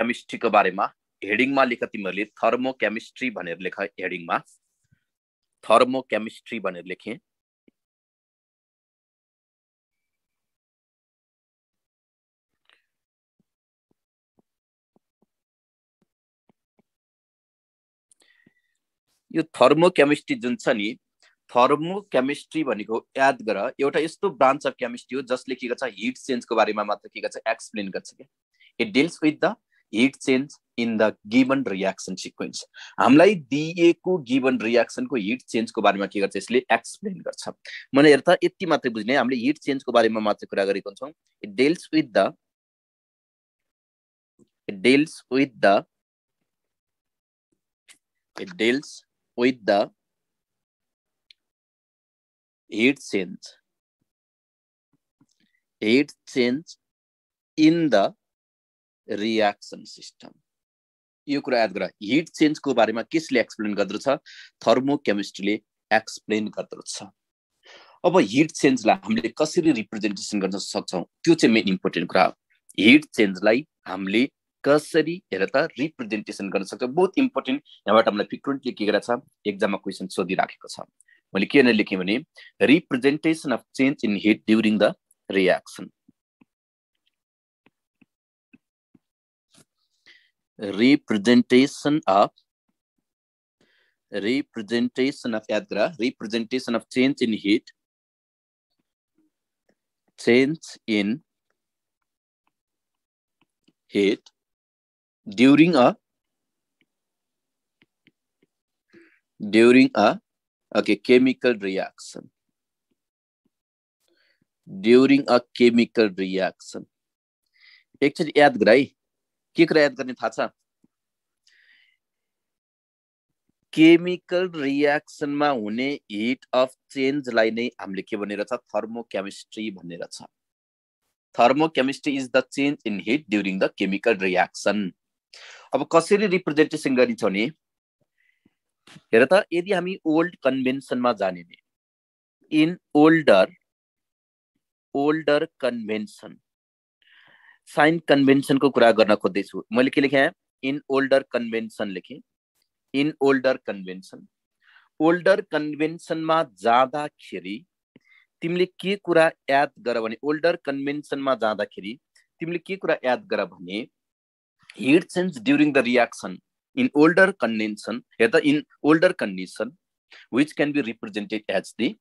केमिस्ट्रीको बारेमा हेडिङमा लेख तिमीहरूले थर्मो केमिस्ट्री भनेर लेख हेडिङमा थर्मो केमिस्ट्री भनेर लेखेँ। यो थर्मोकेमिस्ट्री जुन छ नि थर्मोकेमिस्ट्री भनेको याद गर एउटा यस्तो ब्रान्च अफ केमिस्ट्री हो जसले के गर्छ हिट चेन्जको बारेमा मात्र के गर्छ एक्सप्लेन गर्छ क्या। It deals with the heat change in the given reaction sequence हामीलाई दिएको गिभन रियाक्सनको हिट चेन्जको बारेमा के गर्छ यसले एक्सप्लेन गर्छ। मैले हेर त यति मात्रै बुझ्ने हामीले हिट चेन्जको बारेमा मात्रै कुरा गरेको हुन्छौँ। It deals with the deals with the it deals with the heat change. Heat change in the reaction system. यो कुरा याद गर। हिट चेन्जको बारेमा कसले एक्सप्लेन गर्दछ? थर्मोकेमिस्ट्रीले एक्सप्लेन गर्दछ। अब हिट चेन्जलाई हामीले कसरी रिप्रेजेन्टेसन गर्न सक्छौँ? त्यो चाहिँ मेन इम्पोर्टेन्ट कुरा हो। हिट चेन्जलाई हामीले कसरी हेर त रिप्रेजेन्टेसन गर्न सक्छ? बहुत इम्पोर्टेन्ट यहाँबाट हामीलाई फ्रिक्वेन्टली के गरेको छ एक्जाममा क्वेसन सोधिराखेको छ। मैले के लेखेँ भने representation of change in heat during the reaction representation of representation of Adgra, representation of change in heat, change in heat during a during a okay chemical reaction during a chemical reaction एकचोटि याद गर है के कुरा याद गर्ने थाहा छ? केमिकल रियाक्सनमा हुने हिट अफ चेन्जलाई नै हामीले के भनेर छ? थर्मोकेमिस्ट्री भनेर छ। Thermochemistry is the change in heat during the chemical reaction. अब कसरी रिप्रेजेन्टेसन गरिन्छ भने हेर त यदि हामी ओल्ड कन्भेन्सनमा जाने in older older convention sign कन्भेन्सनको कुरा गर्न खोज्दैछु मैले के लेखेँ इन ओल्डर कन्भेन्सन लेखेँ इन ओल्डर कन्भेन्सन ओल्डर कन्भेन्सनमा जाँदाखेरि तिमीले के कुरा याद गर भने ओल्डर कन्भेन्सनमा जाँदाखेरि तिमीले के कुरा याद गर भने heat change during the reaction in older condition, in older condition, which can be represented as the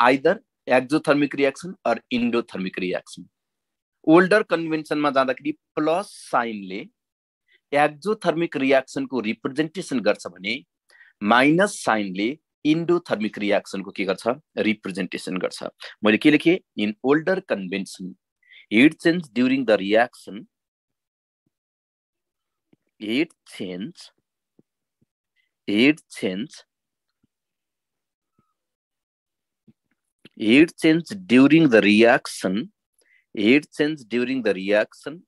either exothermic reaction or endothermic reaction. Older कन्भेन्सनमा जाँदाखेरि प्लस साइनले एक्जोथर्मिक रियाक्सनको रिप्रेजेन्टेसन गर्छ भने माइनस साइनले इन्डोथर्मिक रियाक्सनको के गर्छ? रिप्रेजेन्टेसन गर्छ। मैले के लेखेँ? In older convention heat change during the reaction heat change heat change heat change during the reaction heat change during the reaction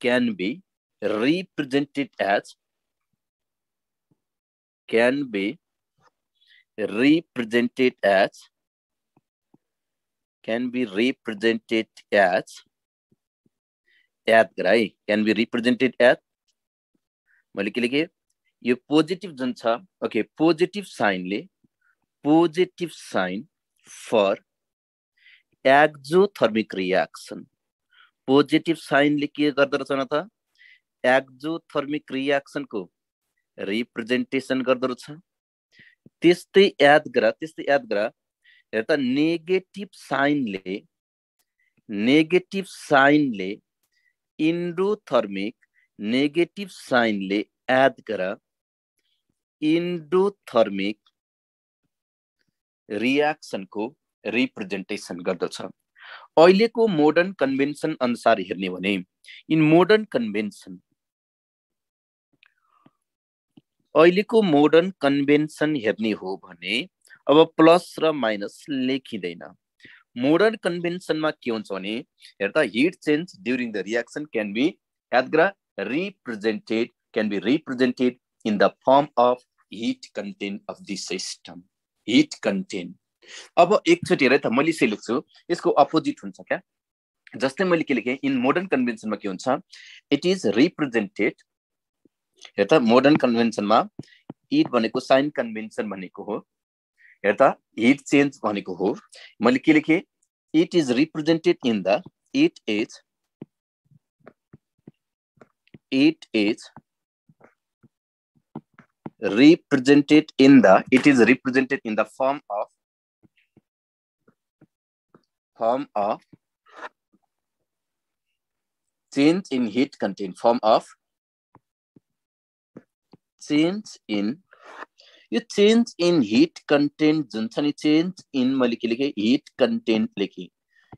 can be represented as can be represented as can be represented as at right can be represented as मैले के लेखेँ यो positive जुन छ okay positive साइनले positive sign exothermic reaction positive साइनले के गर्दो रहेछ न त एक्जोथर्मिक रियाक्सनको रिप्रेजेन्टेसन गर्दो रहेछ त्यस्तै याद गर त्यस्तै याद गर हेर त नेगेटिभ साइनले नेगेटिभ साइनले इन्डोथर्मिक नेगेटिभ साइनले एड गर इन्डोथर्मिक रियाक्सनको रिप्रेजेन्टेसन गर्दछ। अहिलेको मोडर्न कन्भेन्सन अनुसार हेर्ने भने इन मोडर्न कन्भेन्सन अहिलेको मोडर्न कन्भेन्सन हेर्ने हो भने अब प्लस र माइनस लेखिँदैन। मोडर्न कन्भेन्सनमा के हुन्छ भने हेर्दा heat change during the reaction can be याद represented can be represented in the form of heat content of the system heat content अब एकचोटि हेर त मैले यसै लेख्छु। यसको अपोजिट हुन्छ क्या? जस्तै मैले के लेखेँ इन मोडर्न कन्भेन्सनमा के हुन्छ? इट इज रिप्रेजेन्टेड हेर त मोडर्न कन्भेन्सनमा इट भनेको साइन कन्भेन्सन भनेको हो। हेर त हिट चेन्ज भनेको हो। मैले के लेखेँ? It is represented in the it is it is represented in the it is represented in the form of form of change in heat content form of change in यो change in heat content जुन छ नि change in मैले के लेखेँ heat content लेखेँ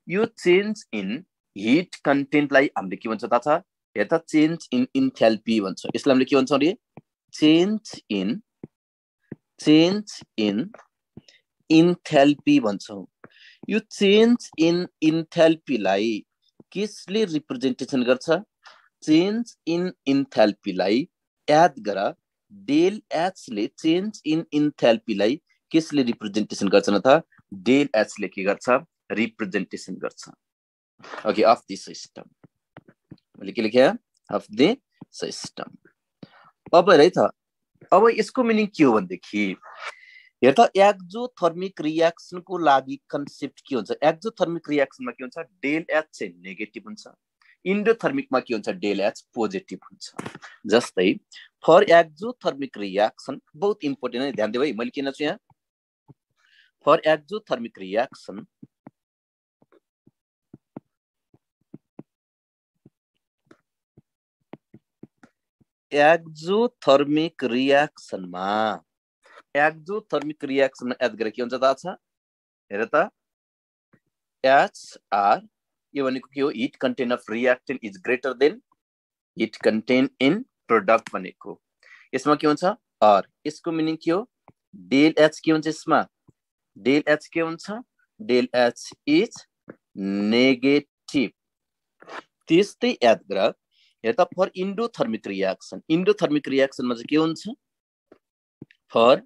यो change in heat कन्टेन्टलाई हामीले के भन्छ थाहा छ हेर चेन्ज इन इन्थेल्पी भन्छ यसलाई हामीले के भन्छौँ अरे change in change in enthalpy भन्छौँ यो चेन्ज इन इन्थेल्पीलाई कसले रिप्रेजेन्टेसन गर्छ? चेन्ज इन इन्थेल्पीलाई याद गर। डेल एचले चेन्ज इन इन्थेल्पीलाई कसले रिप्रेजेन्टेसन गर्छ न त? डेल एचले के गर्छ? रिप्रेजेन्टेसन गर्छ। ओके अफ दि सिस्टम मैले के लेखेँ? अफ दि सिस्टम अब है त। अब यसको मिनिङ के हो भनेदेखि हेर त एक्जोथर्मिक रियाक्सनको लागि कन्सेप्ट के हुन्छ? एक्जोथर्मिक रियाक्सनमा के हुन्छ? डेल एच चाहिँ नेगेटिभ हुन्छ। इन्डोथर्मिकमा के हुन्छ? डेल एच पोजिटिभ हुन्छ। जस्तै फर एक्जोथर्मिक रियाक्सन बहुत इम्पोर्टेन्ट है ध्यान दियो है मैले किन चाहिँ यहाँ? फर एक्जोथर्मिक रियाक्सन एक्जोथर्मिक रियाक्सनमा एक्जोथर्मिक रियाक्सनमा याद गरेर के हुन्छ थाहा छ हेर त एचआर यो भनेको के हो heat content of reactant is greater than heat content in product भनेको यसमा के हुन्छ अर यसको मिनिङ के हो डेल एच के हुन्छ यसमा डेल एच के हुन्छ डेल एच इज नेगेटिभ त्यस्तै याद गर हेर त फर इन्डोथर्मिक रियाक्सन इन्डोथर्मिक रियाक्सनमा चाहिँ के हुन्छ for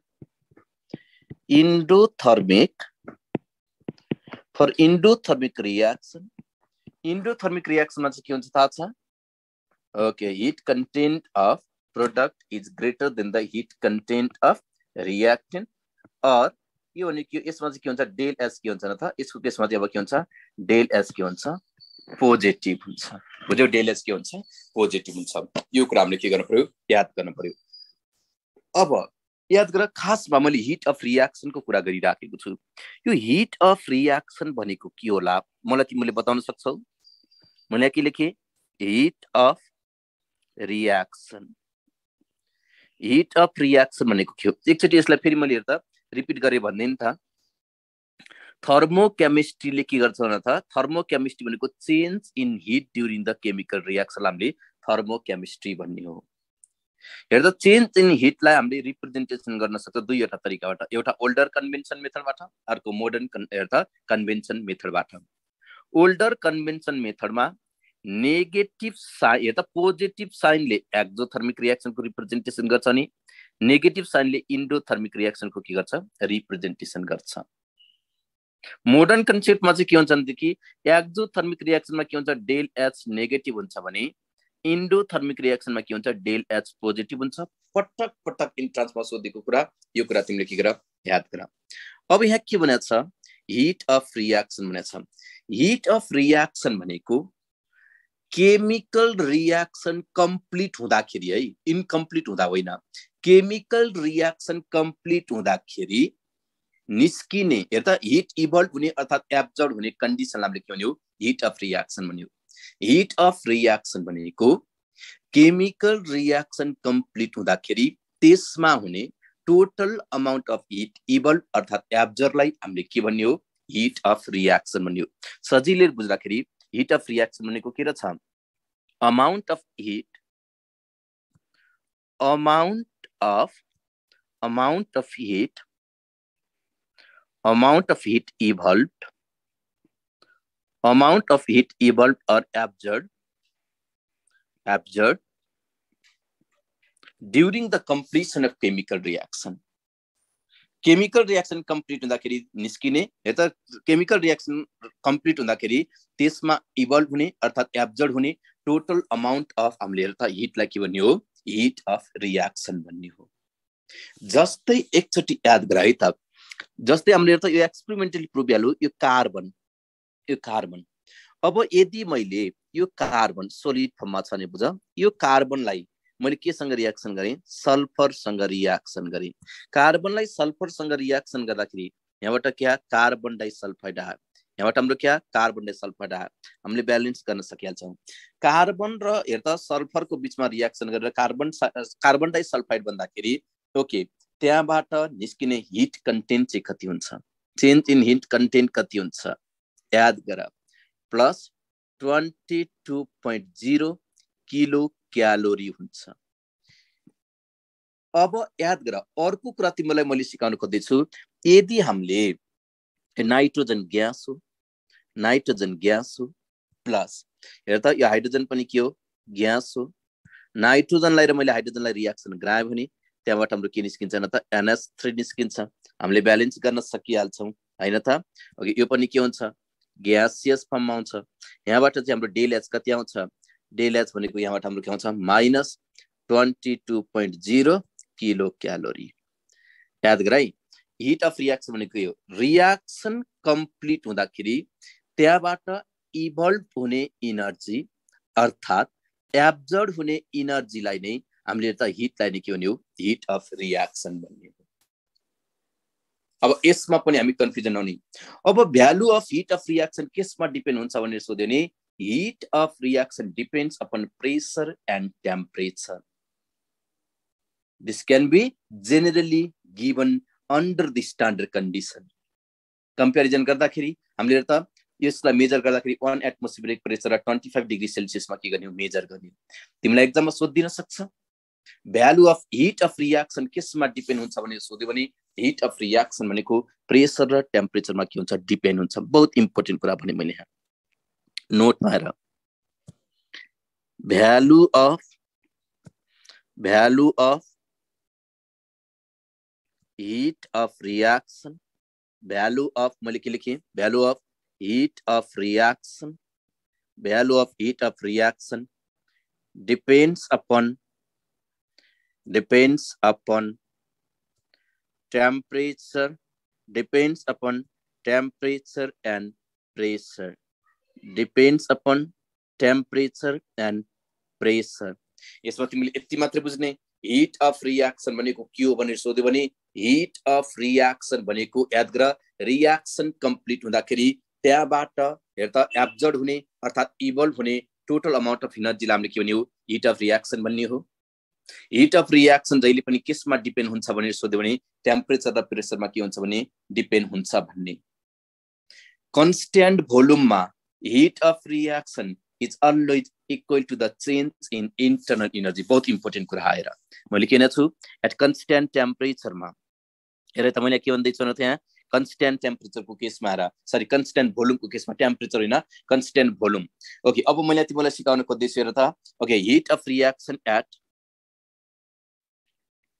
endothermic for endothermic reaction endothermic रियाक्सनमा चाहिँ के हुन्छ थाहा छ? Okay heat content of product is greater than the heat content of reactant or यो भनेको यसमा चाहिँ के हुन्छ? डेल एस के हुन्छ न त यसको केसमा चाहिँ अब के हुन्छ? डेल एस के हुन्छ? पोजिटिभ हुन्छ। बुझ्यो डेलेस के हुन्छ? पोजिटिभ हुन्छ। यो कुरा हामीले के गर्नु पर्यो? याद गर्नु पर्यो। अब याद गर खासमा मैले हिट अफ रियाक्सनको कुरा गरिराखेको छु। यो हिट अफ रियाक्सन भनेको के होला? मलाई तिमीले बताउन सक्छौ? मैले के लेखेँ? Heat of reaction heat of reaction भनेको के हो? एकचोटि यसलाई फेरि मैले हेर्दा रिपिट गरेँ भन्ने नि त। थर्मोकेमिस्ट्रीले के गर्छ भने त? थर्मोकेमिस्ट्री भनेको change in heat during the chemical reaction हामीले थर्मोकेमिस्ट्री भन्ने हो। हेर्दा चेन्ज इन हिटलाई हामीले रिप्रेजेन्टेसन गर्न सक्छ दुईवटा तरिकाबाट। एउटा ओल्डर कन्भेन्सन मेथडबाट अर्को मोडर्न हेर्दा कन्भेन्सन मेथडबाट। ओल्डर कन्भेन्सन मेथडमा नेगेटिभ साइन हेर्दा पोजिटिभ साइनले एक्जोथर्मिक रियाक्सनको रिप्रेजेन्टेसन गर्छ नि। नेगेटिभ साइनले इन्डोथर्मिक रियाक्सनको के गर्छ? रिप्रेजेन्टेसन गर्छ। मोडर्न कन्सेप्टमा चाहिँ के हुन्छ भनेदेखि एक्जोथर्मिक रियाक्सनमा के हुन्छ? डेल एच नेगेटिभ हुन्छ भने इन्डोथर्मिक रियाक्सनमा के हुन्छ? डेल एच पोजिटिभ हुन्छ। पटक पटक इन्ट्रान्समा सोधेको कुरा यो कुरा तिमीले के गर? याद गर। अब यहाँ के भनेको छ? हिट अफ रियाक्सन भनेको छ। हिट अफ रियाक्सन भनेको केमिकल रियाक्सन कम्प्लिट हुँदाखेरि है इन्कम्प्लिट हुँदा होइन। केमिकल रियाक्सन कम्प्लिट हुँदाखेरि निस्किने हेर त हिट इभल्भ हुने अर्थात् एब्जर्भ हुने कन्डिसनलाई हामीले के भन्यो? हिट अफ रियाक्सन भन्यो। हिट अफ रियाक्सन भनेको केमिकल रियाक्सन कम्प्लिट हुँदाखेरि त्यसमा हुने total amount of heat evolve अर्थात् एब्जर्भलाई हामीले के भन्यो हिट अफ रियाक्सन भन्यो सजिलै बुझ्दाखेरि हिट अफ रियाक्सन भनेको के रहेछ amount of heat amount of amount of heat amount of heat evolved, amount of heat evolved or absorbed, absorbed during the completion of chemical reaction. Chemical reaction complete हुँदाखेरि निस्किने यता chemical reaction complete हुँदाखेरि त्यसमा evolve हुने अर्थात् absorbed हुने total amount of हामीले हेर त हिटलाई के भन्ने हो? हिट अफ रियाक्सन भन्ने हो। जस्तै एकचोटि याद गर है त जस्तै हामीले त यो एक्सपेरिमेन्टली प्रुभ भ्यालु यो कार्बन यो कार्बन। अब यदि मैले यो कार्बन सोलिड फर्ममा छ भने बुझ यो कार्बनलाई मैले केसँग रियाक्सन गरेँ? सल्फरसँग रियाक्सन गरेँ। कार्बनलाई सल्फरसँग रियाक्सन गर्दाखेरि यहाँबाट क्या कार्बन डाइसल्फाइड आयो। यहाँबाट हाम्रो क्या कार्बन डाइसल्फाइड आयो। हामीले ब्यालेन्स गर्न सकिहाल्छौँ। कार्बन र हेर त सल्फरको बिचमा रियाक्सन गरेर कार्बन कार्बन डाइसल्फाइड भन्दाखेरि ओके त्यहाँबाट निस्किने हिट कन्टेन्ट चाहिँ कति हुन्छ? चेन्ज इन हिट कन्टेन्ट कति हुन्छ? याद गर। Plus twenty two point zero kilo calorie हुन्छ। अब याद गर अर्को कुरा तिमीलाई मैले सिकाउनु खोज्दैछु। यदि हामीले नाइट्रोजन ग्यास हो नाइट्रोजन ग्यास हो प्लस हेर त यो हाइड्रोजन पनि के हो? ग्यास हो। नाइट्रोजनलाई र मैले हाइड्रोजनलाई रियाक्सन गरायो भने त्यहाँबाट हाम्रो के निस्किन्छ न त? एनएस थ्री निस्किन्छ। हामीले ब्यालेन्स गर्न सकिहाल्छौँ होइन त? ओके यो पनि के हुन्छ? ग्यासियस फर्ममा आउँछ। यहाँबाट चाहिँ हाम्रो डेल एच कति आउँछ? डेल एच भनेको यहाँबाट हाम्रो के आउँछ? Minus twenty two point zero kilo calorie याद गर है हिट अफ रियाक्सन भनेको यो। रियाक्सन कम्प्लिट हुँदाखेरि त्यहाँबाट इभल्भ हुने इनर्जी अर्थात् एब्जर्ड हुने इनर्जीलाई नै हामीले त हिटलाई नै के भन्यो? हिट अफ रियाक्सन भन्ने हो अब यसमा पनि हामी कन्फ्युजन आउने अब value of heat of reaction केसमा डिपेन्ड हुन्छ भनेर सोध्यो भने heat of reaction depends upon pressure and temperature. This can be generally given under the standard condition. Comparison गर्दाखेरि हामीले त यसलाई मेजर गर्दाखेरि one atmospheric pressure twenty five degree सेल्सियसमा के गर्ने मेजर गर्ने तिमीलाई एकदममा सोधिदिन सक्छ value of heat of reaction केसमा डिपेन्ड हुन्छ भनेर सोध्यो भने हिट अफ रियाक्सन भनेको प्रेसर र टेम्परेचरमा के हुन्छ? डिपेन्ड हुन्छ। बहुत इम्पोर्टेन्ट कुरा भने मैले यहाँ नोटमा हेर value of value of heat of reaction value of मैले के लेखेँ? Value of heat of reaction value of heat of reaction depends upon depends upon temperature depends upon temperature and pressure. Depends upon temperature and pressure यसमा तिमीले यति मात्रै बुझ्ने heat of reaction भनेको के हो भनेर सोध्यो भने हिट अफ रियाक्सन भनेको याद गर रियाक्सन कम्प्लिट हुँदाखेरि त्यहाँबाट हेर त एब्जर्ड हुने अर्थात् इभल्भ हुने टोटल अमाउन्ट अफ इनर्जीलाई हामीले के भन्ने हो। हिट अफ रियाक्सन भन्ने हो। हिट अफ रियाक्सन जहिले पनि केसमा डिपेन्ड हुन्छ भनेर सोध्यो भने टेम्परेचर र प्रेसरमा के हुन्छ भने डिपेन्ड हुन्छ भन्ने। कन्सट्यान्ट भोल्युममा heat of reaction is always equal to the change in internal energy बहुत इम्पोर्टेन्ट कुरा आएर। मैले के छु? एट कन्सट्यान्ट टेम्परेचरमा हेर त मैले के भन्दैछु न त्यहाँ? कन्सट्यान्ट टेम्परेचरको केसमा आएर। सरी कन्सट्यान्ट भोल्युमको केसमा टेम्परेचर होइन। कन्सट्यान्ट भोल्युम ओके अब मैले तिमीलाई सिकाउन खोज्दैछु हेर त। Okay heat of reaction at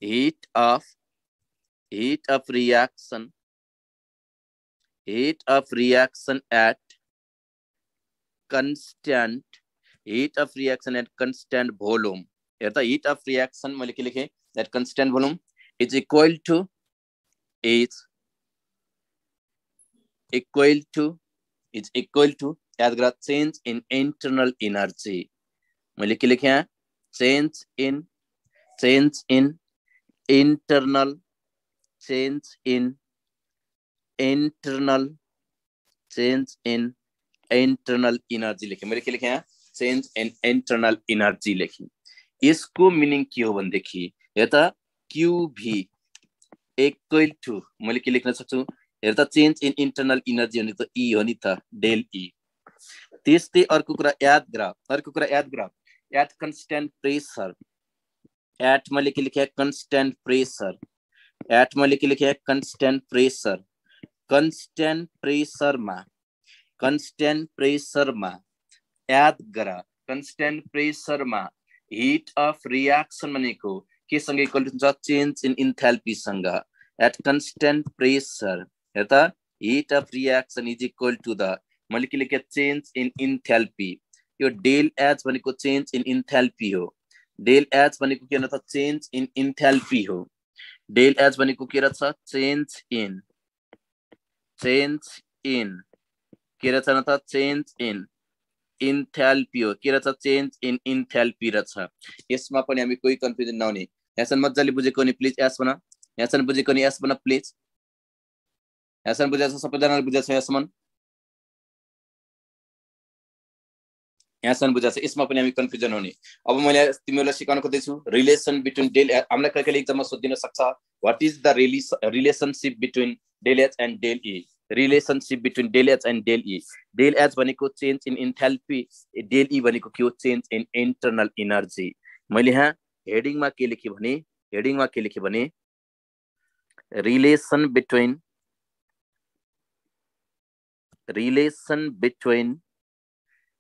heat of heat of reaction heat of reaction at constant heat of reaction at constant volume. The heat of reaction मैले के लेखेँ that constant volume is equal to is equal to is equal to याद करा change in internal energy के लेखेँ यहाँ change in change in internal change in, internal change in internal energy लेखेँ। मैले के लेखेँ यहाँ चेन्ज एन्ड इन्टरनल इनर्जी लेखेँ। यसको मिनिङ के हो भनेदेखि हेर त क्युभी इक्वल टु मैले के लेख्न सक्छु हेर त चेन्ज इन इन्टरनल इनर्जी भनेको त ई हो नि त डेल ई त्यस्तै अर्को कुरा याद गर अर्को कुरा याद गर एट कन्सट्यान्ट प्रेसर एट मैले के लेखेँ कन्सट्यान्ट प्रेसर एट मैले के लेखेँ कन्सट्यान्ट प्रेसर कन्सट्यान्ट प्रेसरमा कन्सटेन्ट प्रेसरमा याद गर कन्सटेन्ट प्रेसरमा हिट अफ रियाक्सन भनेको केसँग इक्वल हुन्छ चेन्ज इन इन्थेल्पीसँग at constant pressure. हेर त heat of reaction is equal to the मैले के लेखेँ चेन्ज इन इन्थेल्पी यो डेल एच भनेको चेन्ज इन इन्थेल्पी हो डेल एच भनेको के त चेन्ज इन इन्थेल्पी हो डेल एच भनेको के रहेछ चेन्ज इन चेन्ज इन के रहेछ न त चेन्ज इन इन्थेल्पी हो के रहेछ चेन्ज इन इन्थेल्पी रहेछ यसमा पनि हामी कोही कन्फ्युजन नहुने यहाँसम्म मजाले बुझेको नि प्लिज एस बना यहाँसम्म बुझेको नि एस बना प्लिज यहाँसम्म बुझेको छ सबैजनाले बुझेको छ यहाँसम्म यहाँसम्म बुझाएको छ। यसमा पनि हामी कन्फ्युजन हुने। अब मैले तिमीहरूलाई सिकाउन खोज्दैछु। रिलेसन बिट्विन डेल हामीलाई कहिले कहिले एक्जाममा सोधिन सक्छ। What is the release relationship between del H and del E relationship between del H and del E del H भनेको change in enthalpy del E भनेको के हो? चेन्ज इन इन्टरनल इनर्जी मैले यहाँ हेडिङमा के लेखेँ भने हेडिङमा के लेखेँ भने relation between relation between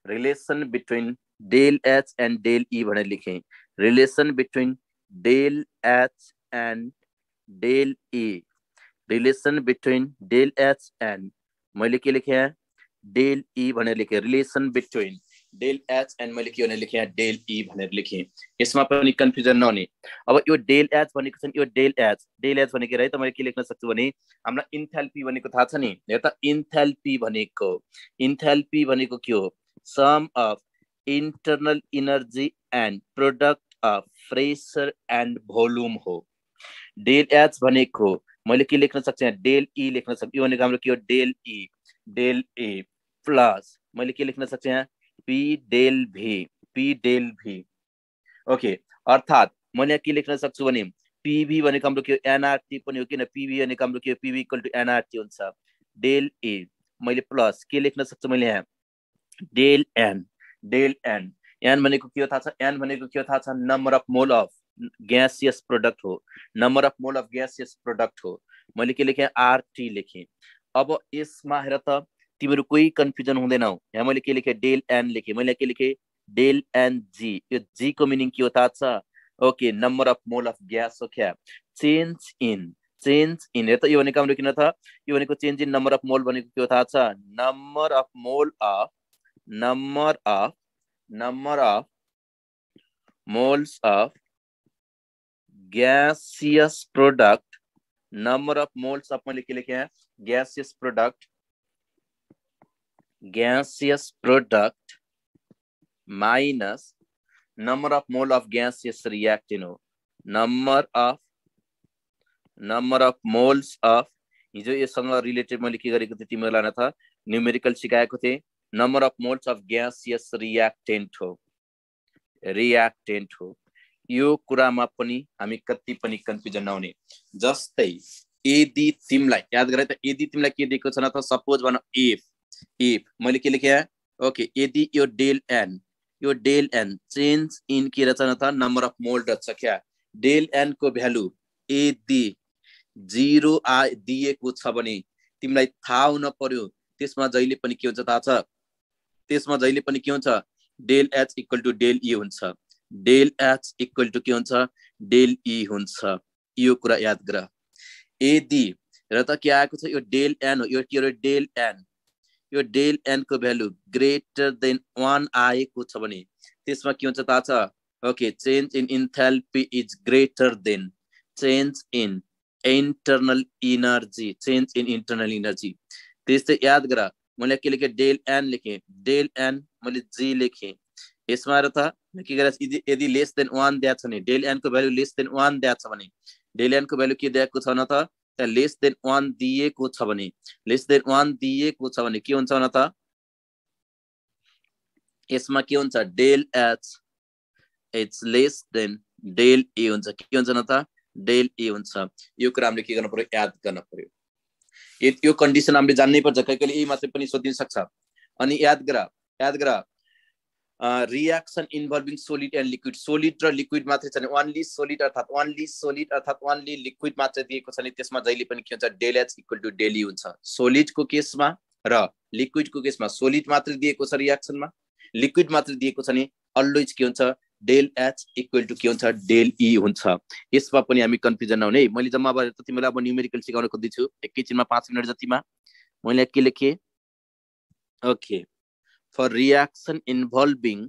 relation between del H and del E भनेर लेखेँ। Relation between del H and del E relation between del H and मैले के लेखेँ डेल ई भनेर लेखेँ। Relation between del H and मैले के लेखेँ डेल ई भनेर लेखेँ। यसमा पनि कन्फ्युजन नहुने अब यो डेल एच भनेको छ नि यो डेल एच डेल एच भनेको है त मैले के लेख्न सक्छु भने हामीलाई इन्थेल्पी भनेको थाहा छ नि हेर त इन्थेल्पी भनेको इन्थेल्पी भनेको के। हो sum of internal energy and product of pressure and volume हो डेल एच भनेको मैले के लेख्न सक्छु यहाँ? डेल ई लेख्न सक्छु। यो भनेको हाम्रो के हो? Del E del A plus मैले के लेख्न सक्छु यहाँ? P del V P del V okay अर्थात् मैले के लेख्न सक्छु भने पिभी भनेको हाम्रो के हो? एनआरटी पनि हो किन? पिभी भनेको हाम्रो के हो? पिभी इक्वल टु एनआरटी हुन्छ। डेल ए मैले प्लस के लेख्न सक्छु मैले यहाँ? Del N del N N भनेको के हो थाहा छ एन भनेको के हो थाहा छ number of mole of gaseous product हो number of mole of gaseous product हो मैले के लेखेँ आरटी लेखेँ अब यसमा हेर त तिमीहरू कोही कन्फ्युजन हुँदैनौ यहाँ मैले के लेखेँ डेल एन लेखेँ मैले के लेखेँ डेल एन जी यो जीको मिनिङ के हो थाहा छ okay number of mole of gas हो क्या चेन्ज इन चेन्ज इन हेर त यो भनेको हाम्रो किन त यो भनेको change in number of mole भनेको के हो थाहा छ number of mole of number of number of moles of gaseous product number of moles of मैले के लेखे हैं gaseous product gaseous product minus number of mole of gaseous reactant हो number of number of moles of हिजो यससँग related मैले के गरेको थिएँ तिमीहरूलाई था न्युमेरिकल सिकाएको थिएँ of moles of gaseous reactant हो। रियाक्टेन्ट हो। यो कुरामा पनि हामी कति पनि कन्फ्युजन नहुने। जस्तै यदि तिमीलाई याद गरे त यदि तिमीलाई के दिएको छ न त? सपोज भन इफ इफ मैले के लेखेँ? ओके यदि यो डेल एन यो डेल एन चेन्ज इन के रहेछ न त? नम्बर अफ मोल्ड रहेछ क्या? डेल एनको भ्यालु यदि जिरो आ दिएको छ भने तिमीलाई थाहा हुन पर्यो। त्यसमा जहिले पनि के हुन्छ थाहा छ? त्यसमा जहिले पनि के हुन्छ? Del H equal to del E हुन्छ। डेल एच इक्वल टु के हुन्छ? डेल ई हुन्छ। यो कुरा याद गर। यदि र त के आएको छ? यो डेल एन हो। यो के डेल एन। यो डेल एनको भ्यालु ग्रेटर देन वान आएको छ भने त्यसमा के हुन्छ थाहा छ? Okay change in enthalpy is greater than. Change in internal energy. Change in internal energy. त्यस्तै याद गर। मैले के लेखेँ डेल एन लेखेँ डेल एन मैले जी लेखेँ यसमा र त के गरेर यदि लेस देन वान दिएको छ भने डेल एनको भ्यालु लेस देन वान दिएको छ भने डेल एनको भ्यालु के दिएको छ न त त्यहाँ लेस देन वान दिएको छ भने लेस देन वान दिएको छ भने के हुन्छ न त यसमा के हुन्छ del H it's less than del A हुन्छ के हुन्छ न त डेल ए हुन्छ यो कुरा हामीले के गर्नु पर्यो याद गर्न पर्यो यो कन्डिसन हामीले जान्नै पर्छ। कहिले कहिले यही मात्रै पनि सोधिन सक्छ। अनि याद गर याद गर। Reaction involving solid and liquid solid र लिक्विड मात्रै छ भने ओन्ली सोलिड अर्थात् ओन्ली सोलिड अर्थात् ओन्ली लिक्विड मात्रै दिएको छ भने त्यसमा जहिले पनि के हुन्छ? Del H equal to del E हुन्छ। सोलिडको केसमा र लिक्विडको केसमा सोलिड मात्रै दिएको छ रियाक्सनमा लिक्विड मात्रै दिएको छ भने अलवेज के हुन्छ? डेल एच इक्वल टु के हुन्छ? डेल ई हुन्छ। यसमा पनि हामी कन्फ्युजन नहुने। मैले जम्मा गरेर त तिमीलाई अब न्युमेरिकल सिकाउन खोज्दैछु एकैछिनमा पाँच मिनट जतिमा मैले के लेखेँ? Okay for reaction involving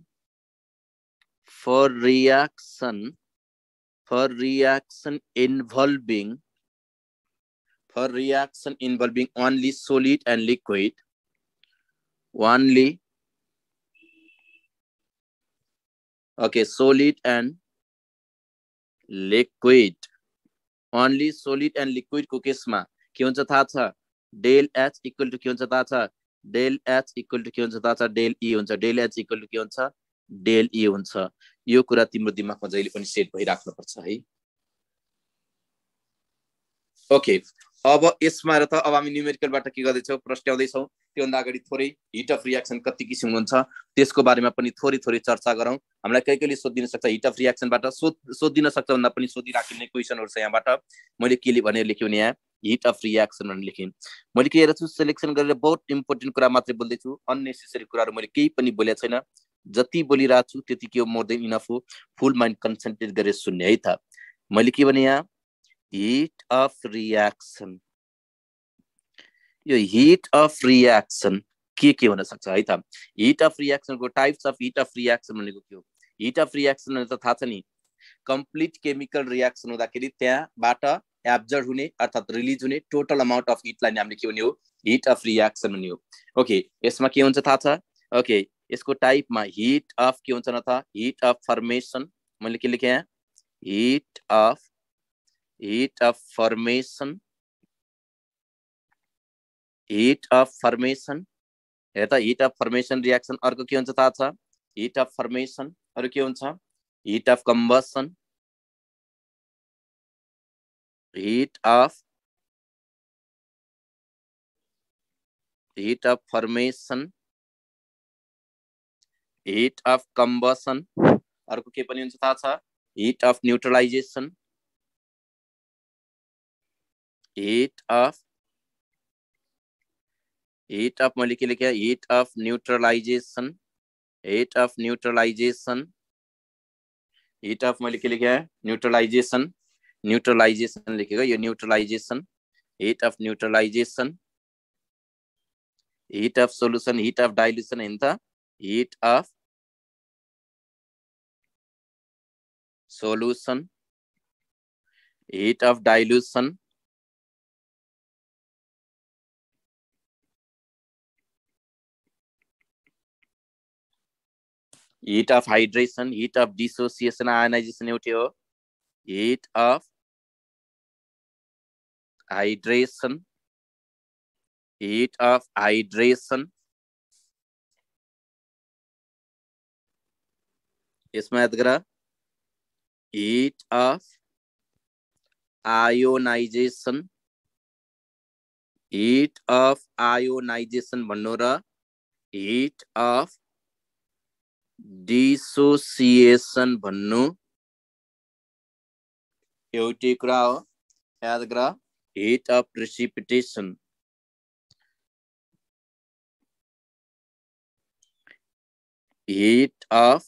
for reaction for reaction involving for reaction involving only solid and liquid only okay solid and liquid. Only solid and liquid को केसमा। के हुन्छ थाहा छ? डेल एच इक्वल टु के हुन्छ थाहा छ? डेल एच इक्वल टु के हुन्छ थाहा छ? डेल ई हुन्छ। डेल एच इक्वल टु के हुन्छ? डेल ई हुन्छ। यो कुरा तिम्रो दिमागमा जहिले पनि सेट भइराख्नुपर्छ है। ओके अब यसमा र त अब हामी न्युमेरिकलबाट के गर्दैछौँ? प्रस्ट्याउँदैछौँ त्योभन्दा अगाडि थोरै हिट अफ रियाक्सन कति किसिमको हुन्छ त्यसको बारेमा पनि थोरै थोरै चर्चा गरौँ। हामीलाई कहीँ कहिले सोधिदिन सक्छ? हिट अफ रियाक्सनबाट सोध सोधिदिन सक्छ भन्दा पनि सोधिराखिने क्वेसनहरू छ यहाँबाट। मैले के भनेर लेख्यो भने यहाँ हिट अफ रियाक्सन भनेर लेखेँ। मैले के हेरेको छु सेलेक्सन गरेर बहुत इम्पोर्टेन्ट कुरा मात्रै बोल्दैछु। अननेसेसरी कुराहरू मैले केही पनि बोलेको छैन। जति बोलिरहेको छु त्यति के हो मोर देन इनफ हो। फुल माइन्ड कन्सन्ट्रेट गरेर सुन्ने है त। मैले के भने यहाँ हिट अफ रियाक्सन यो हिट अफ रियाक्सन के के हुन सक्छ है त? Heat of रियाक्सनको types of heat of reaction भनेको के हो? हिट अफ रियाक्सन भनेर त थाहा छ नि? कम्प्लिट केमिकल रियाक्सन हुँदाखेरि त्यहाँबाट एब्जर्भ हुने अर्थात् रिलिज हुने टोटल अमाउन्ट अफ हिटलाई हामीले के भन्ने हो? हिट अफ रियाक्सन भन्ने हो। ओके यसमा के हुन्छ थाहा छ? ओके यसको टाइपमा हिट अफ के हुन्छ न त? हिट अफ फर्मेसन मैले के लेखेँ heat of heat of formation heat of formation हेर त हिट अफ फर्मेसन रियाक्सन अर्को के हुन्छ थाहा छ? हिट अफ फर्मेसन अरू के हुन्छ? Heat of combustion heat of heat of formation heat of combustion अर्को के पनि हुन्छ थाहा छ? Heat of neutralization heat of heat of मैले के लेखेँ heat of neutralization heat of neutralization heat of मैले के लेखेँ न्युट्रलाइजेसन न्युट्रलाइजेसन लेखेको यो neutralization heat of neutralization heat of solution heat of dilution होइन त heat of solution, heat of dilution, heat of hydration, heat of dissociation, ionization एउटै heat of hydration, heat of hydration, इसमें याद करा heat of ionization heat of ionization भन्नु र heat of डिसो भन्नु। एउटै कुरा हो याद गरीसन heat of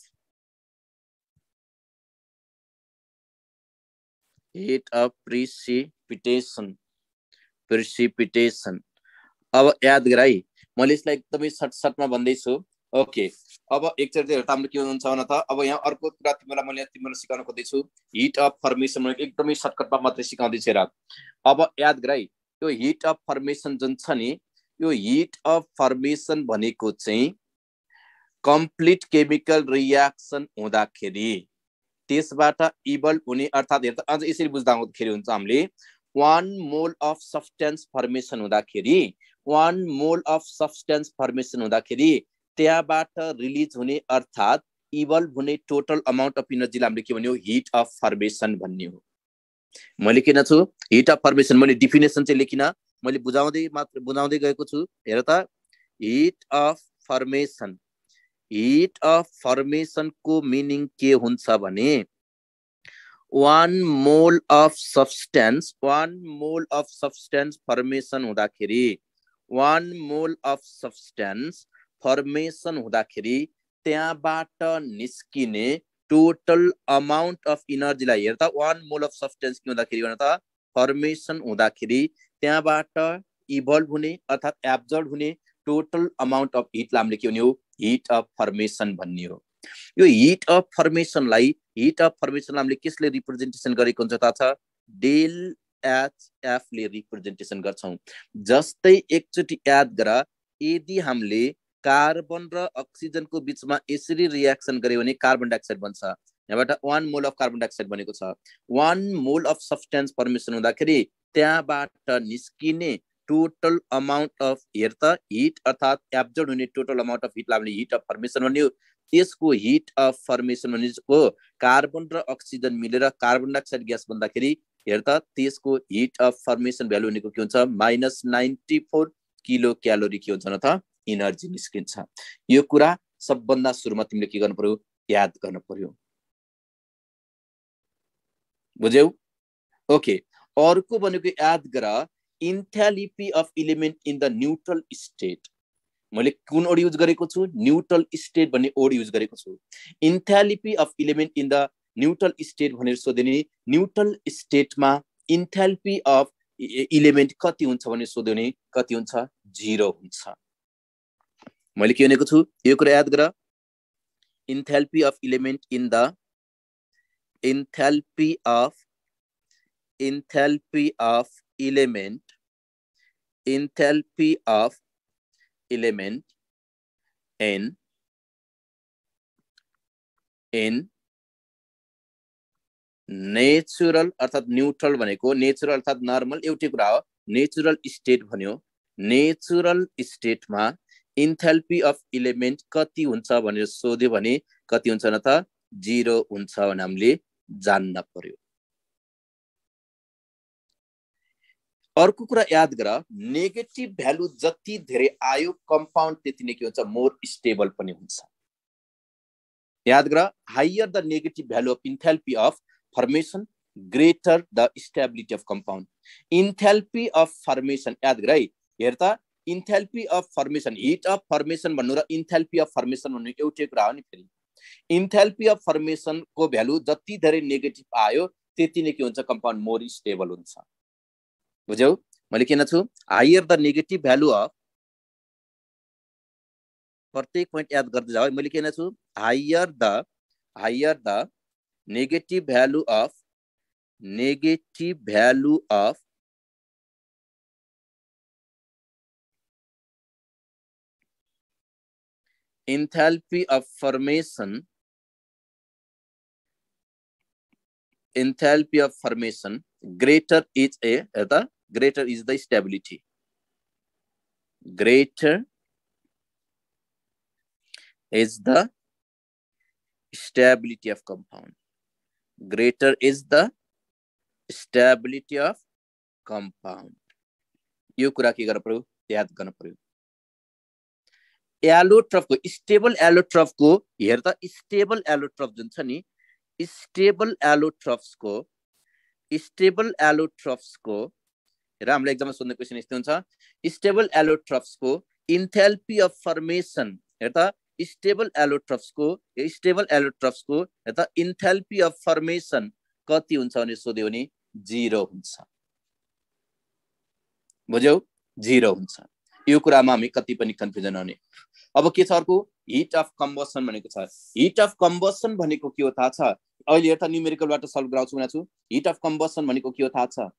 heat of precipitation अब याद यादग्रह मैले यसलाई एकदमै सटसटमा भन्दैछु। ओके अब एकचोटि हेर्दा हाम्रो के हुन्छ भने त अब यहाँ अर्को कुरा तिमीलाई मैले तिमीलाई सिकाउन खोज्दैछु। हिट अफ फर्मेसन एकदमै सर्टकटमा मात्रै सिकाउँदैछु र अब याद गर है यो हिट अफ फर्मेसन जुन छ नि यो हिट अफ फर्मेसन भनेको चाहिँ कम्प्लिट केमिकल रियाक्सन हुँदाखेरि त्यसबाट इभल्भ हुने अर्थात् हेर्दा अझ यसरी बुझ्दा हुँदाखेरि हुन्छ हामीले। One mole of substance formation हुँदाखेरि one mole of substance formation हुँदाखेरि त्यहाँबाट रिलिज हुने अर्थात् इभल्भ हुने टोटल अमाउन्ट अफ इनर्जीलाई हामीले के भन्यो हिट अफ फर्मेसन भन्ने हो। मैले किन छु हिट अफ फर्मेसन मैले डिफिनेसन चाहिँ लेखिनँ। मैले बुझाउँदै मात्र बुझाउँदै गएको छु। हेर त heat of formation. Heat of फर्मेसनको meaning के हुन्छ भने one mole of substance one mole of substance formation हुँदाखेरि one mole of substance formation हुँदाखेरि त्यहाँबाट निस्किने टोटल अमाउन्ट अफ इनर्जीलाई हेर्दा वान मोल अफ सब्सटेन्स के हुँदाखेरि भने त फर्मेसन हुँदाखेरि त्यहाँबाट इभल्भ हुने अर्थात् एब्जर्भ हुने टोटल अमाउन्ट अफ हिटलाई हामीले के हुने हो हिट अफ फर्मेसन भन्ने हो यो हिट अफ फर्मेसनलाई हिट अफ फर्मेसनलाई हामीले कसले रिप्रेजेन्टेसन गरेको हुन्छ थाहा छ? डेल एचएफले रिप्रेजेन्टेसन गर्छौँ। जस्तै एकचोटि याद गर यदि हामीले कार्बन र अक्सिजनको बिचमा यसरी रियाक्सन गऱ्यो भने कार्बन डाइअक्साइड बन्छ। यहाँबाट one mole of carbon dioxide बनेको छ। One mole of substance formation हुँदाखेरि त्यहाँबाट निस्किने टोटल अमाउन्ट अफ हेर त हिट अर्थात् एब्जर्ड हुने टोटल अमाउन्ट अफ हिटलाई हामीले हिट अफ फर्मेसन भन्यो। त्यसको हिट अफ फर्मेसन भनेको कार्बन र अक्सिजन मिलेर कार्बन डाइअक्साइड ग्यास बन्दाखेरि हेर त त्यसको हिट अफ फर्मेसन भ्यालु भनेको के हुन्छ? Minus ninety four kilo calorie के हुन्छ न त? इनर्जी निस्किन्छ। यो कुरा सबभन्दा सुरुमा तिमीले के गर्नु पर्यो? याद गर्नु पर्यो। बुझ्यौ? ओके अर्को भनेको याद गर। Enthalpy of element in the neutral state मैले कुन ओड युज गरेको छु? न्युट्रल स्टेट भन्ने ओड युज गरेको छु। Enthalpy of element in the neutral state भनेर सोध्यो भने न्युट्रल स्टेटमा इन्थ्याल्पी अफ इलिमेन्ट कति हुन्छ भनेर सोध्यो भने कति हुन्छ? जिरो हुन्छ। मैले के भनेको छु। यो कुरा याद गर। Enthalpy of element in the enthalpy of enthalpy of element enthalpy of element in in natural अर्थात् न्युट्रल भनेको नेचुरल अर्थात् नर्मल एउटै कुरा हो। नेचुरल स्टेट भन्यो। नेचुरल स्टेटमा इन्थेल्पी अफ इलिमेन्ट कति हुन्छ भनेर सोध्यो भने कति हुन्छ न त? जिरो हुन्छ भने हामीले जान्न पर्यो। अर्को कुरा याद गर नेगेटिभ भ्यालु जति धेरै आयो कम्पाउन्ड त्यति नै के हुन्छ? मोर स्टेबल पनि हुन्छ। याद गर higher the negative value of enthalpy of formation greater the stability of compound enthalpy of formation याद गर है हेर त enthalpy of formation heat of formation भन्नु र इन्थेल्पी अफ फर्मेसन भन्नु एउटै कुरा हो नि फेरि इन्थेल्पी अफ फर्मेसनको भ्यालु जति धेरै नेगेटिभ आयो त्यति नै के हुन्छ? कम्पाउन्ड मोर स्टेबल हुन्छ। बुझ्यौ? मैले किन छु? Higher the negative value of प्रत्येक पोइन्ट याद गर्दै जाऊ मैले किन छु? Higher the higher the negative value of negative value of enthalpy of formation enthalpy of formation greater is a the greater is the stability greater is the stability of compound greater is the stability of compound यो कुरा के गर्नु पर्यो याद गर्नु पर्यो एलोट्रफको stable एलोट्रफको हेर त स्टेबल एलोट्रफ जुन छ नि स्टेबल एलोट्रफ्सको स्टेबल एलोट्रफ्सको हेर हामीलाई एकदमै सोध्ने क्वेसन यस्तो हुन्छ। स्टेबल एलोट्रफ्सको इन्थेल्पी अफ फर्मेसन हेर त स्टेबल एलोट्रफ्सको स्टेबल एलोट्रफ्सको हेर त इन्थेल्पी अफ फर्मेसन कति हुन्छ भने सोध्यो भने जिरो हुन्छ। बुझ्यौ? जिरो हुन्छ। यो कुरामा हामी कति पनि कन्फ्युजन आउने अब के छ अर्को? हिट अफ कम्बसन भनेको छ। हिट अफ कम्बसन भनेको के हो थाहा छ? अहिले यता न्युमेरिकलबाट सल्भ गराउँछु भनेको छु। हिट अफ कम्बसन भनेको के हो थाहा छ?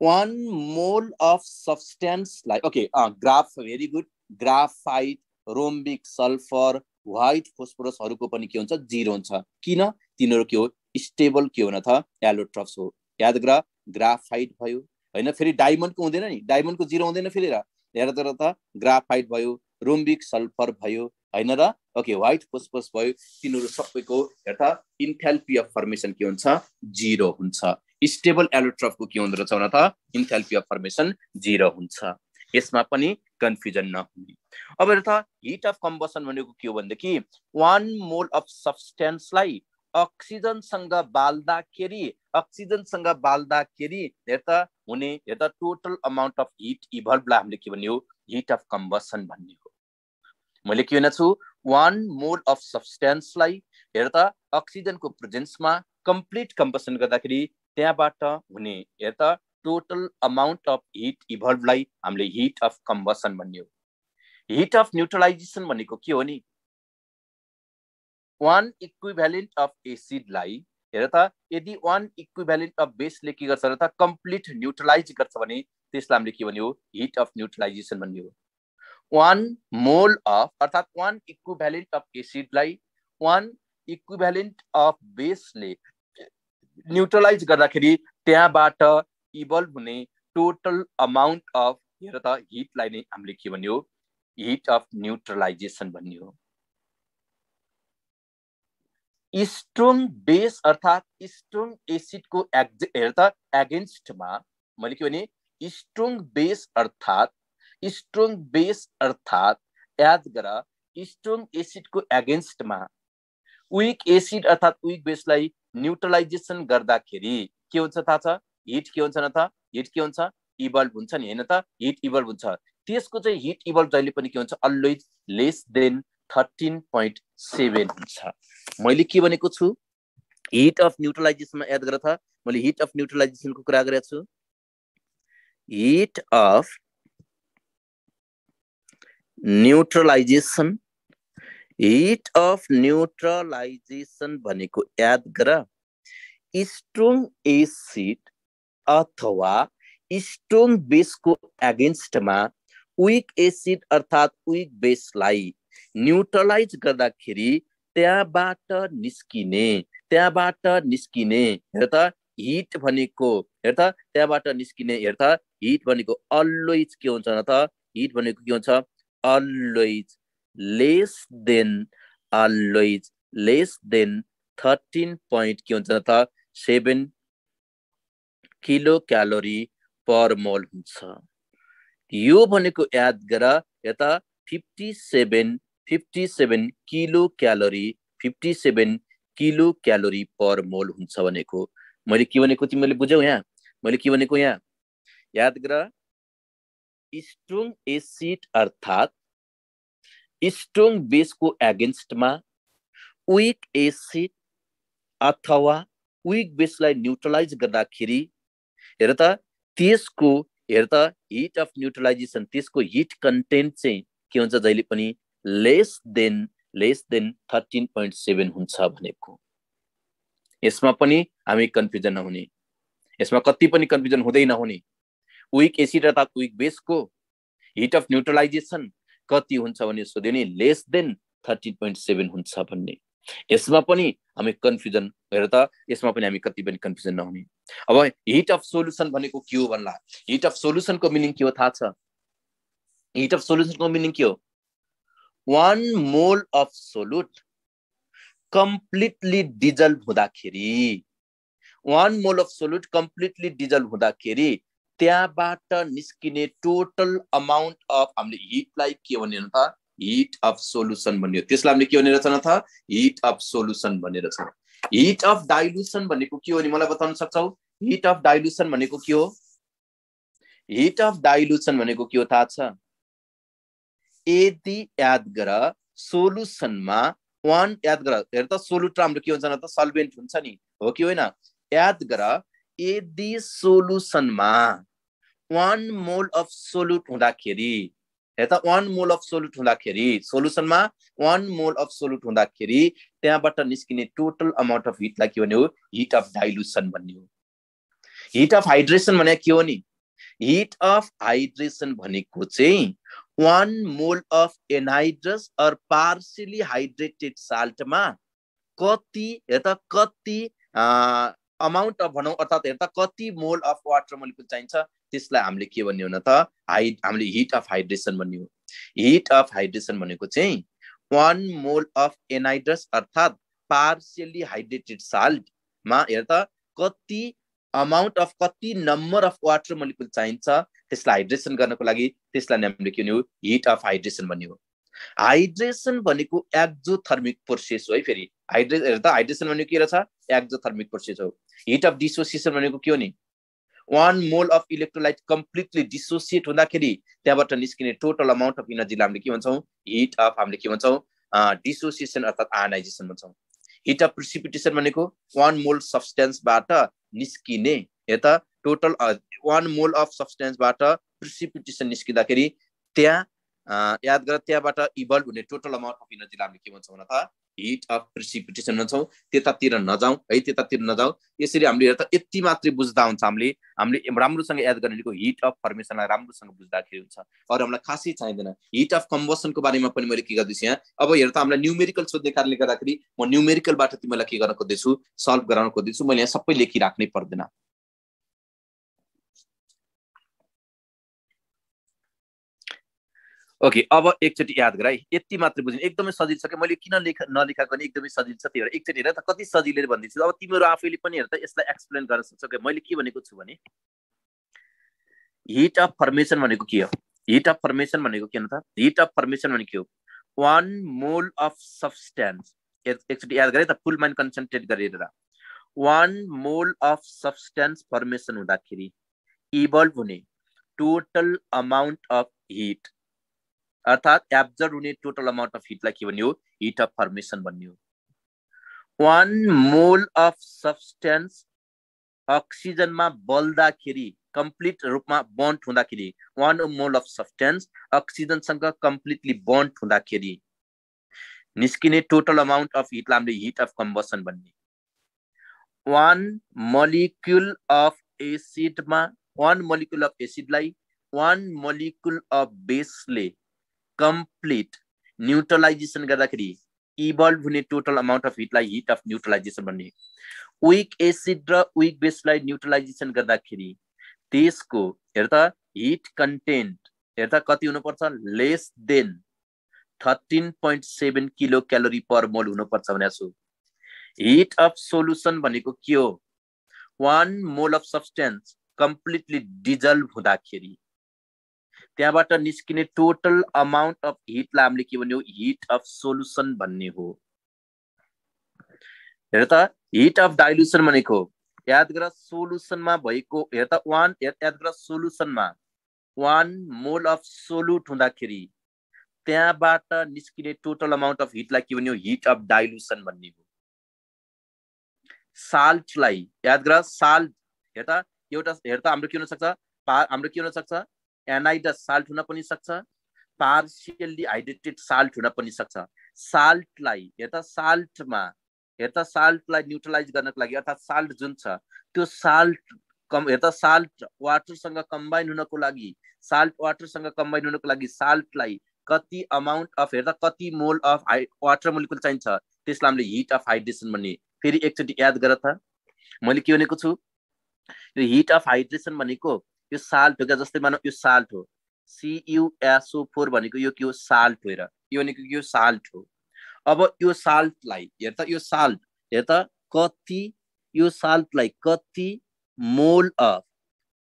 One mole of सब्सटेन्सलाई okay graph very good graphite rhombic sulphur white फोस्फोरसहरूको पनि के हुन्छ? जिरो हुन्छ। किन? तिनीहरू के हो? स्टेबल के हो न त एलोट्रफ्स हो। याद गर। ग्राफाइट भयो। होइन फेरि डायमन्डको हुँदैन नि? डायमन्डको जिरो हुँदैन फेरि र हेर तर त ग्राफाइट भयो रोम्बिक सल्फर भयो होइन र? ओके व्हाइट फोस्फोस भयो तिनीहरू सबैको हेर्दा इन्थेल्पी अफ फर्मेसन के हुन्छ? जिरो हुन्छ। स्टेबल एलोट्रफको के हुँदो रहेछ भने त इन्थेल्पी अफ फर्मेसन जिरो हुन्छ। यसमा पनि कन्फ्युजन नहुने। अब हेर हिट अफ कम्बसन भनेको के हो भनेदेखि वान मोल अफ सब्सटेन्सलाई अक्सिजनसँग बाल्दाखेरि अक्सिजनसँग बाल्दाखेरि हेर्दा हुने हेर्दा टोटल अमाउन्ट अफ हिट इभल्भलाई हामीले के भन्ने हो? हिट अफ कम्बसन भन्ने हो। मैले के भनेको छु? वान मोल अफ सब्सटेन्सलाई हेर त अक्सिजनको प्रेजेन्समा कम्प्लिट कम्पसन गर्दाखेरि त्यहाँबाट हुने हेर त टोटल अमाउन्ट अफ हिट इभल्भलाई हामीले हिट अफ कम्बसन भन्ने हो। हिट अफ न्युट्रलाइजेसन भनेको के हो नि? वान इक्विभ्यालेन्ट अफ एसिडलाई हेर त यदि वान इक्विभ्यालेन्ट अफ बेसले के गर्छ त कम्प्लिट न्युट्रलाइज गर्छ भने त्यसलाई हामीले के भन्यो? हिट अफ न्युट्रलाइजेसन भन्ने हो वान मोल अफ अर्थात् वान इक्विभ्यालेन्ट अफ एसिडलाई वान इक्विभ्यालेन्ट अफ बेसले न्युट्रलाइज गर्दाखेरि त्यहाँबाट इभल्भ हुने टोटल अमाउन्ट अफ हेर त हिटलाई नै हामीले के भन्यो? हिट अफ न्युट्रलाइजेसन भन्ने हो स्ट्रङ बेस अर्थात् स्ट्रङ एसिडको हेर त एगेन्स्टमा मैले के भने स्ट्रङ बेस अर्थात् स्ट्रङ बेस अर्थात् याद गर स्ट्रङ एसिडको एगेन्स्टमा विक एसिड अर्थात् विक बेसलाई न्युट्रलाइजेसन गर्दाखेरि के हुन्छ थाहा छ? हिट के हुन्छ न त? हिट के हुन्छ? इभल्भ हुन्छ नि होइन त? हिट इभल्भ हुन्छ। त्यसको चाहिँ हिट इभल्भ जहिले पनि के हुन्छ? Always less than thirteen point seven हुन्छ। मैले के भनेको छु? हिट अफ न्युट्रलाइजेसनमा याद गर मैले हिट अफ न्युट्रलाइजेसनको कुरा गरेको छु। Heat of neutralization heat of neutralization भनेको याद गर। स्ट्रङ एसिड अथवा स्ट्रङ बेसको एगेन्स्टमा विक एसिड अर्थात् विक बेसलाई न्युट्रलाइज गर्दाखेरि त्यहाँबाट निस्किने त्यहाँबाट निस्किने हेर त हिट भनेको हेर त त्यहाँबाट निस्किने हेर त हिट भनेको अलवेज के हुन्छ न त? हिट भनेको के हुन्छ? always less than always less than 13 point के हुन्छ त? 7 किलो क्यालोरी पर मोल हुन्छ। यो भनेको याद गर यता 57 57 kilo calorie 57 kilo calorie per mole हुन्छ भनेको। मैले के भनेको तिमीले बुझ्यौ यहाँ? मैले के भनेको यहाँ? याद गर। स्ट्रङ एसिड अर्थात् स्ट्रङ बेसको एगेन्स्टमा विक एसिड अथवा विक बेसलाई न्युट्रलाइज गर्दाखेरि हेर त त्यसको हेर त हिट अफ न्युट्रलाइजेसन त्यसको हिट कन्टेन्ट चाहिँ के हुन्छ जहिले पनि less than less than thirteen point seven हुन्छ भनेको। यसमा पनि हामी कन्फ्युजन नहुने। यसमा कति पनि कन्फ्युजन हुँदै नहुने विक एसिड अर्थात् विक बेसको हिट अफ न्युट्रलाइजेसन कति हुन्छ भने सोध्यो नि less than thirteen point seven हुन्छ भन्ने। यसमा पनि हामी कन्फ्युजन हेर त यसमा पनि हामी कति पनि कन्फ्युजन नहुने। अब हिट अफ सोल्युसन भनेको के हो भन्ला? हिट अफ सोल्युसनको मिनिङ के हो थाहा छ? हिट अफ सोल्युसनको मिनिङ के हो? One mole of solute completely dissolve हुँदाखेरि one mole of solute completely dissolve हुँदाखेरि त्यहाँबाट निस्किने टोटल अमाउन्ट अफ हामीले हिटलाई के भनेर त? हिट अफ सोलुसन भन्यो त्यसलाई हामीले के भनेर छ न त? हिट अफ सोलुसन भनेर छ हिट अफ डाइल्युसन भनेको के हो नि? मलाई बताउन सक्छौ? हिट अफ डाइल्युसन भनेको के हो? हिट अफ डाइल्युसन भनेको के हो थाहा छ? यदि याद गर सोलुसनमा वान याद गर हेर त सोलुट हाम्रो के हुन्छ त? सल्भेन्ट हुन्छ नि। हो कि होइन? याद गर यदि सोलुसनमा वान मोल अफ सोलुट हुँदाखेरि। हेर्दा वान मोल अफ सोलुट हुँदाखेरि सोलुसनमा वान मोल अफ सोलुट हुँदाखेरि त्यहाँबाट निस्किने टोटल अमाउन्ट अफ हिटलाई के भन्यो हिट अफ डाइल्युसन भन्ने हो। हिट अफ हाइड्रेसन भने के हो नि? हिट अफ हाइड्रेसन भनेको चाहिँ one mole of anhydrous or partially hydrated साल्टमा कति हेर्दा कति अमाउन्ट अफ भनौँ अर्थात् हेर्दा कति मोल अफ वाटर मोलिकुल चाहिन्छ त्यसलाई हामीले के भन्ने हो न त? हाइड हामीले हिट अफ हाइड्रेसन भन्ने हो। हिट अफ हाइड्रेसन भनेको चाहिँ वान मोल अफ एनाइड्रस अर्थात् पार्सियली हाइड्रेटेड साल्टमा हेर त कति अमाउन्ट अफ कति नम्बर अफ वाटर मोलिकुल चाहिन्छ त्यसलाई हाइड्रेसन गर्नको लागि त्यसलाई हामीले के भन्यो हिट अफ हाइड्रेसन भन्ने हो। हाइड्रेसन भनेको एक्जोथर्मिक प्रोसेस हो है फेरि। हाइड्रे त हाइड्रेसन भनेको के रहेछ एक्जोथर्मिक प्रोसेस हो। हिट अफ डिसोसिएसन भनेको के हो नि? One mole of electrolyte completely dissociate हुँदाखेरि त्यहाँबाट निस्किने टोटल अमाउन्ट अफ इनर्जीलाई हामीले के भन्छौँ? हिट अफ हामीले के भन्छौँ? डिसोसिएसन अर्थात् आयनाइजेसन भन्छौँ। हिट अफ प्रिसिपिटेसन भनेको वान मोल सब्सटेन्सबाट निस्किने यता टोटल वान मोल अफ सब्सटेन्सबाट प्रिसिपिटेसन निस्किँदाखेरि त्यहाँ याद गर त्यहाँबाट इभल्भ हुने टोटल अमाउन्ट अफ इनर्जीलाई हामीले के भन्छौँ भने त हिट अफ प्रिसिपिटेसन भन्छौँ त्यतातिर नजाउँ है त्यतातिर नजाउँ। यसरी हामीले हेर्दा यति मात्रै बुझ्दा हुन्छ हामीले। हामीले राम्रोसँग याद गर्ने हिट अफ फर्मेसनलाई राम्रोसँग बुझ्दाखेरि हुन्छ। अरू हामीलाई खासै चाहिँदैन। हिट अफ कम्बसनको बारेमा पनि मैले के गर्दैछु यहाँ? अब हेर्दा हामीलाई न्युमेरिकल सोध्ने कारणले गर्दाखेरि म न्युमेरिकलबाट तिमीलाई के गर्न खोज्दैछु? सल्भ गराउन खोज्दैछु। मैले यहाँ सबै लेखिराख्नै पर्दैन। ओके अब एकचोटि याद गर है यति मात्रै बुझ्नु एकदमै सजिलो छ कि मैले किन लेख नलेखाएको नि एकदमै सजिलो छ त्यही भएर एकचोटि हेर त कति सजिलो भनिदिन्छु अब तिमीहरू आफैले पनि हेर त यसलाई एक्सप्लेन गर्न सक्छौ कि? मैले के भनेको छु भने हिट अफ फर्मेसन भनेको के हो? हिट अफ फर्मेसन भनेको के हो त? हिट अफ फर्मेसन भनेको के हो? वान मोल अफ सब्सटेन्स एकचोटि याद गरेँ त फुल माइन्ड कन्सन्ट्रेट गरेर। One mole of substance formation हुँदाखेरि इभल्भ हुने टोटल अमाउन्ट अफ हिट अर्थात् एब्जर्भ हुने टोटल अमाउन्ट अफ हिटलाई के भन्ने हो हिट अफ फर्मेसन भन्ने हो वान मोल अफ सब्सटेन्स अक्सिजनमा बल्दाखेरि कम्प्लिट रूपमा बन्ड हुँदाखेरि वान मोल अफ सब्सटेन्स अक्सिजनसँग कम्प्लिटली बन्ड हुँदाखेरि निस्किने टोटल अमाउन्ट अफ हिटलाई हामीले हिट अफ कम्बसन भन्ने। वान मलिक्युल अफ एसिडमा वान मलिक्युल अफ एसिडलाई वान मलिक्युल अफ बेसले कम्प्लिट न्युट्रलाइजेसन गर्दाखेरि इभल्भ हुने टोटल अमाउन्ट अफ हिटलाई हिट अफ न्युट्रलाइजेसन भन्ने विक एसिड र विक बेसलाई न्युट्रलाइजेसन गर्दाखेरि त्यसको हेर त हिट कन्टेन्ट हेर त कति हुनुपर्छ less than thirteen point seven kilo calorie per mole हुनुपर्छ भनेको छु हिट अफ सोल्युसन भनेको के हो one mole of substance completely dissolve हुँदाखेरि त्यहाँबाट निस्किने टोटल अमाउन्ट अफ हिटलाई हामीले के भन्ने हो? हिट अफ सोल्युसन भन्ने हो। हेर त हिट अफ डाइल्युसन भनेको याद गर सोल्युसनमा भएको हेर त वान याद गर सोल्युसनमा वान मोल अफ सोल्युट हुँदाखेरि त्यहाँबाट निस्किने टोटल अमाउन्ट अफ हिटलाई के भन्ने हो? हिट अफ डाइल्युसन भन्ने हो। साल्टलाई याद गर साल्ट हेर त एउटा हेर त हाम्रो के हुनसक्छ? हाम्रो के हुनसक्छ? एनाइडस साल्ट हुन पनि सक्छ पार्सियल्ली हाइड्रेटेड साल्ट हुन पनि सक्छ। साल्टलाई यता साल्टमा यता साल्टलाई न्युट्रलाइज गर्नको लागि अर्थात् साल्ट जुन छ त्यो साल्ट कम यता साल्ट वाटरसँग कम्बाइन हुनको लागि साल्ट वाटरसँग कम्बाइन हुनको लागि साल्टलाई कति अमाउन्ट अफ हेर्दा कति मोल अफ हाइ वाटर मोलिकुल चाहिन्छ त्यसलाई हामीले हिट अफ हाइड्रेसन भन्ने फेरि एकचोटि याद गर त। मैले के भनेको छु? यो हिट अफ हाइड्रेसन भनेको यो साल्ट हो क्या जस्तै मानव यो साल्ट। हो सियुएसओ फोर भनेको यो के हो? साल्ट हो हेर। यो भनेको यो साल्ट। हो अब यो साल्टलाई हेर त यो साल्ट हेर त कति यो साल्टलाई कति मोल अफ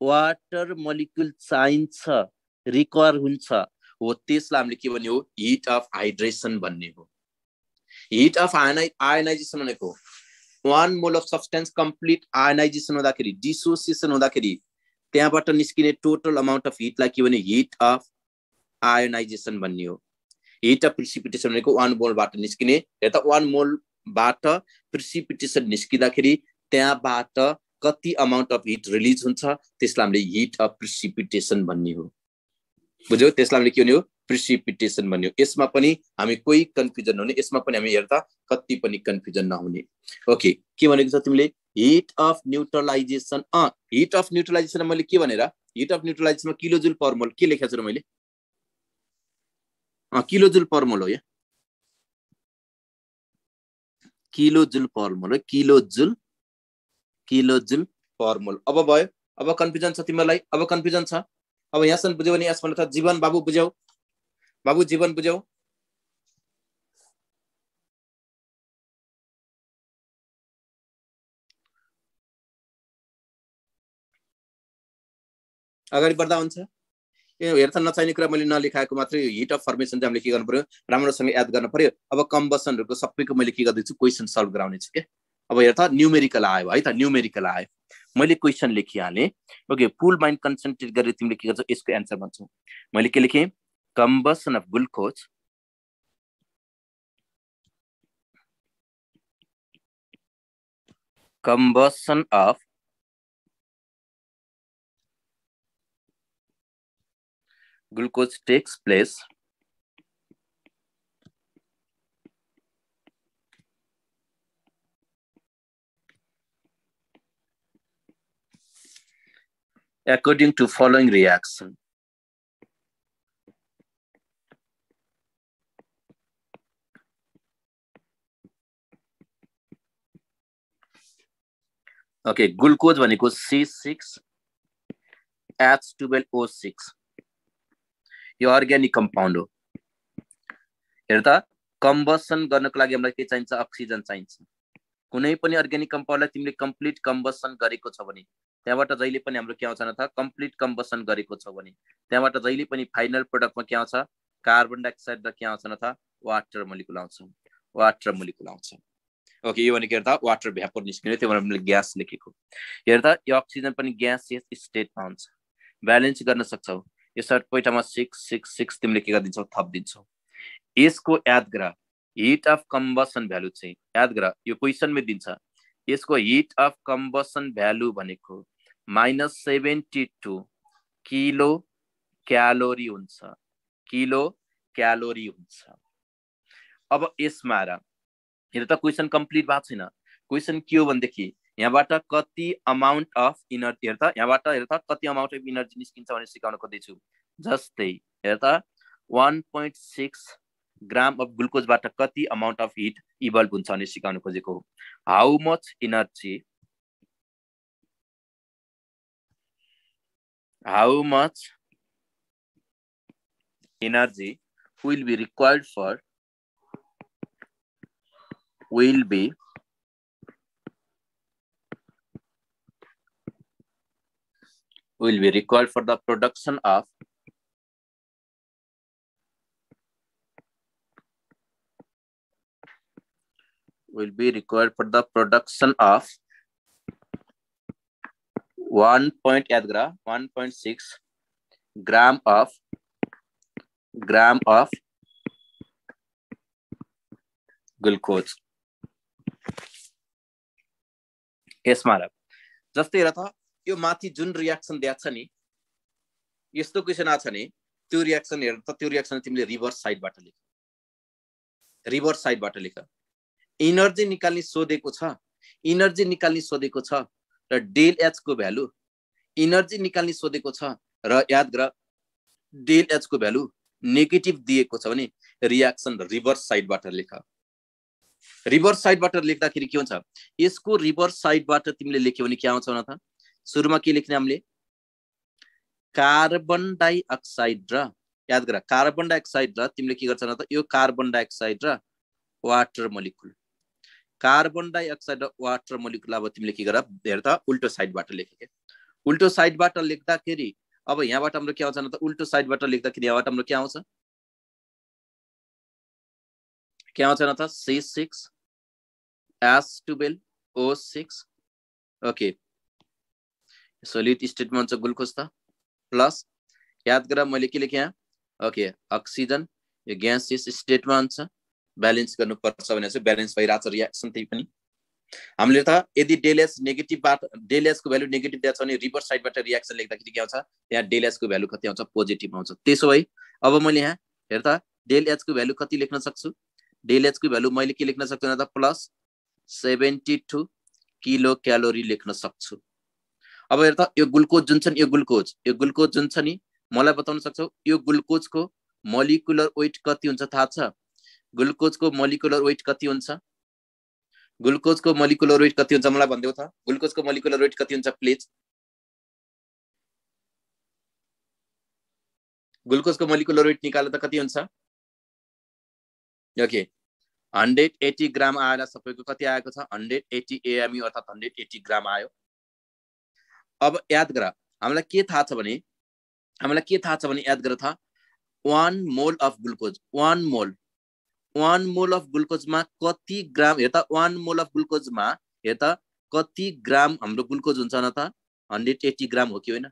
वाटर मलिक्युल चाहिन्छ रिक्वायर हुन्छ हो त्यसलाई हामीले के भन्ने हो? हिट अफ हाइड्रेसन भन्ने हो। हिट अफ आयनाइ आयनाइजेसन भनेको one mole of substance complete ionisation हुँदाखेरि डिसोसिएसन हुँदाखेरि त्यहाँबाट निस्किने टोटल अमाउन्ट अफ हिटलाई के भने हिट अफ आयोनाइजेसन भन्ने हो हिट अफ प्रिसिपिटेसन भनेको वान मोलबाट निस्किने। यता वान मोलबाट प्रिसिपिटेसन निस्किँदाखेरि त्यहाँबाट कति अमाउन्ट अफ हिट रिलिज हुन्छ त्यसलाई हामीले हिट अफ प्रिसिपिटेसन भन्ने हो बुझ्यौ? त्यसलाई हामीले के भन्ने हो प्रिसिपिटेसन भन्यो। यसमा पनि हामी कोही कन्फ्युजन हुने यसमा पनि हामी हेर्दा कति पनि कन्फ्युजन नहुने। ओके के भनेको छ तिमीले? हिट अफ न्युट्रलाइजेसन अँ हिट अफ न्युट्रलाइजेसन मैले के भनेर? हिट अफ न्युट्रलाइजेसनमा किलोजुल पर मोल के लेखेको छु र मैले? अँ किलोजुल पर मोल हो या? किलोजुल पर मोल हो किलोजुल किलोजुल पर मोल अब भयो अब कन्फ्युजन छ तिमीलाई अब कन्फ्युजन छ? अब यहाँसम्म बुझ्यौ भने यसमा जीवन बाबु बुझ्यौ। बाबु जीवन बुझ्यौ। अगाडि बढ्दा हुन्छ। हेर्न नचाहिने कुरा मैले नलेखाएको मात्रै हिट अफ फर्मेसन चाहिँ हामीले के गर्नु पऱ्यो राम्रोसँग याद गर्नु पऱ्यो अब कम्बसनहरूको सबैको मैले के गर्दैछु? क्वेसन सल्भ गराउनेछु क्या अब हेर त न्युमेरिकल आयो है त? न्युमेरिकल आयो। मैले क्वेसन लेखिहालेँ। ओके फुल माइन्ड कन्सन्ट्रेट गरेर तिमीले के गर्छौ? यसको एन्सर भन्छौ। मैले के लेखेँ? Combustion of glucose combustion of glucose takes place according to following reaction. Okay, glucose one equals C6H12O6. यो अर्ग्यानिक कम्पाउन्ड हो। हेर त कम्बसन गर्नको लागि हामीलाई के चाहिन्छ? अक्सिजन चाहिन्छ। कुनै पनि अर्ग्यानिक कम्पाउन्डलाई तिमीले कम्प्लिट कम्बसन गरेको छ भने त्यहाँबाट जहिले पनि हाम्रो के आउँछ न त कम्प्लिट कम्बसन गरेको छ भने त्यहाँबाट जहिले पनि फाइनल प्रडक्टमा के आउँछ? कार्बन डाइअक्साइड र के आउँछ न त वाटर मोलिकुल आउँछ। वाटर मोलिकुल आउँछ। ओके यो भनेको हेर्दा वाटर भ्यापोर निस्किने त्यो भएर मैले ग्यास लेखेको। हेर्दा यो अक्सिजन पनि ग्यास स्टेटमा हुन्छ ब्यालेन्स गर्न सक्छौ। यो सर्ट पैठामा सिक्स सिक्स सिक्स तिमीले के गरिदिन्छौ? थपिदिन्छौ। यसको याद गर। हिट अफ कम्बसन भ्यालु चाहिँ याद गर यो क्वेसनमै दिन्छ। यसको हिट अफ कम्बसन भ्यालु भनेको minus seventy two kilo calorie हुन्छ। किलो क्यालोरी हुन्छ। अब यसमा र हेर त क्वेसन कम्प्लिट भएको छैन। क्वेसन के हो भनेदेखि यहाँबाट कति अमाउन्ट अफ इनर्जी हेर त यहाँबाट हेर कति अमाउन्ट अफ इनर्जी निस्किन्छ भनेर सिकाउन खोज्दैछु। जस्तै हेर त one point six gram of ग्लुकोजबाट कति अमाउन्ट अफ हिट इभल्भ हुन्छ भनेर सिकाउन खोजेको how much energy how much energy will be required for will be will be required for the production of will be required for the production of one point yadgra 1.6 gram of gram of glucose यसमा र जस्तै हेर त यो माथि जुन reaction दिएको छ नि यस्तो क्वेसन आएको छ नि त्यो रियाक्सन हेर त त्यो रियाक्सन तिमीले रिभर्स साइडबाट लेख। रिभर्स साइडबाट लेख। इनर्जी निकाल्ने सोधेको छ इनर्जी निकाल्ने सोधेको छ र डेल एचको भ्यालु इनर्जी निकाल्ने सोधेको छ र याद गर डेल एचको भ्यालु नेगेटिभ दिएको छ भने रियाक्सन रिभर्स साइडबाट लेख। रिभर्स साइडबाट लेख्दाखेरि के हुन्छ? यसको रिभर्स साइडबाट तिमीले लेख्यो भने के आउँछ त? सुरुमा के लेख्ने हामीले? कार्बन डाइअक्साइड र याद गर कार्बन डाइअक्साइड र तिमीले के गर्छ त यो कार्बन डाइअक्साइड र वाटर मोलिकुल कार्बन डाइअक्साइड र वाटर मोलिकुल अब तिमीले के गर हेर त उल्टो साइडबाट लेखेँ उल्टो साइडबाट लेख्दाखेरि अब यहाँबाट हाम्रो के आउँछ त उल्टो साइडबाट लेख्दाखेरि यहाँबाट हाम्रो के आउँछ? के आउँछ न त C six S twelve O six okay solid स्टेटमा हुन्छ ग्लुकोज त प्लस याद गर मैले के लेखेँ ओके अक्सिजन यो ग्यासियस स्टेटमा हुन्छ ब्यालेन्स गर्नुपर्छ भनेर चाहिँ ब्यालेन्स भइरहेको छ रियाक्सन त्यही पनि। हामीले त यदि डेलेस नेगेटिभबाट डेलेसको भ्यालु नेगेटिभ दिएको छ भने रिभर्स साइडबाट रियाक्सन लेख्दाखेरि के आउँछ त्यहाँ डेलेसको भ्यालु कति आउँछ पोजिटिभ आउँछ त्यसो भए अब मैले यहाँ हेर त डेल एचको भ्यालु कति लेख्न सक्छु डेल एचको भ्यालु मैले के लेख्न सक्छु त plus seventy two kilo calorie लेख्न सक्छु अब हेर त यो ग्लुकोज जुन छ नि यो ग्लुकोज यो ग्लुकोज जुन छ नि मलाई बताउन सक्छौ यो ग्लुकोजको मोलिकुलर वेट कति हुन्छ थाहा छ? ग्लुकोजको मोलिकुलर वेट कति हुन्छ? ग्लुकोजको मोलिकुलर वेट कति हुन्छ मलाई भनिदेऊ त। ग्लुकोजको मोलिकुलर वेट कति हुन्छ प्लिज? ग्लुकोजको मोलिकुलर वेट निकाल्दा त कति हुन्छ? ओके। हन्ड्रेड एटी ग्राम आएर सबैको कति आएको छ? हन्ड्रेड एटी एएमयु अर्थात् हन्ड्रेड एटी ग्राम आयो। अब याद गर। हामीलाई के थाहा छ भने हामीलाई के थाहा छ भने याद गर थाहा one mole of glucose one mole. One mole of ग्लुकोजमा कति ग्राम हेर त वान मोल अफ ग्लुकोजमा हेर त कति ग्राम हाम्रो ग्लुकोज हुन्छ न त? हन्ड्रेड एट्टी ग्राम हो कि होइन?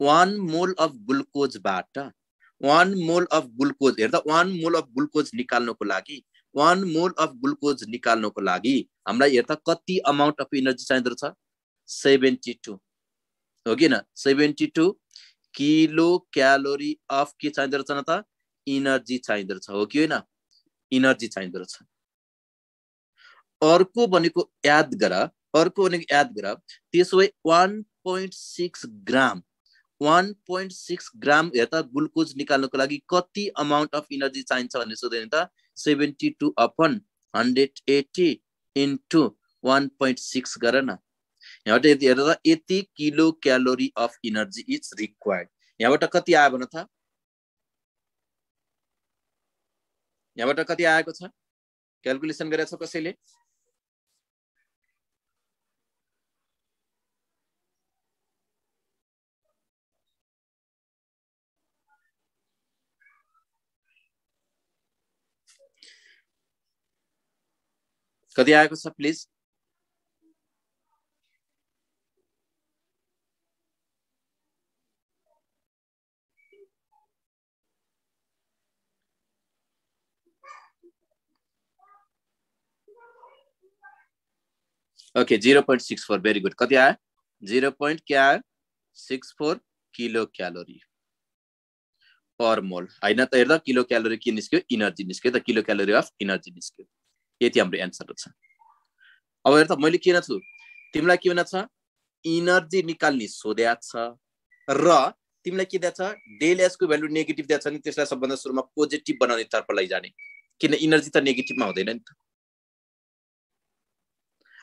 वान मोल अफ ग्लुकोजबाट वान मोल अफ ग्लुकोज हेर त वान मोल अफ ग्लुकोज निकाल्नको लागि वान मोल अफ ग्लुकोज निकाल्नको लागि हामीलाई हेर्दा कति अमाउन्ट अफ इनर्जी चाहिँदो रहेछ? Seventy two. हो कि न? Seventy two kilo calorie of के चाहिँदो रहेछ न त? इनर्जी चाहिँदो रहेछ। हो कि होइन? इनर्जी चाहिँदो रहेछ। अर्को भनेको याद गर। अर्को भनेको याद गर। त्यसो भए one point six gram. One point six gram हेर्दा ग्लुकोज निकाल्नको लागि कति अमाउन्ट अफ इनर्जी चाहिन्छ भन्ने सोध्यो त? Seventy two upon hundred eighty into one point six गर न। यहाँबाट यति हेर्दा यति kilo calorie of energy is required. यहाँबाट कति आयो भन त? यहाँबाट कति आएको छ? क्यालकुलेसन गरेको छ कसैले? कति आएको छ please? Okay zero point six four very good कति आयो? जिरो पोइन्ट के आयो six four kilo calorie per mole होइन त हेर्दा किलो क्यालोरी के निस्क्यो? इनर्जी निस्क्यो। त किलो क्यालोरी अफ इनर्जी निस्क्यो। यति हाम्रो एन्सर छ। अब हेर त मैले किन छु तिमीलाई के भन्छ इनर्जी निकाल्ने सोध्या छ। र तिमीलाई के दिएको छ? डेल एसको भ्यालु नेगेटिभ दिएको छ नि त्यसलाई सबभन्दा सुरुमा पोजिटिभ बनाउने तर्फ लैजाने किन? इनर्जी त नेगेटिभमा हुँदैन नि त।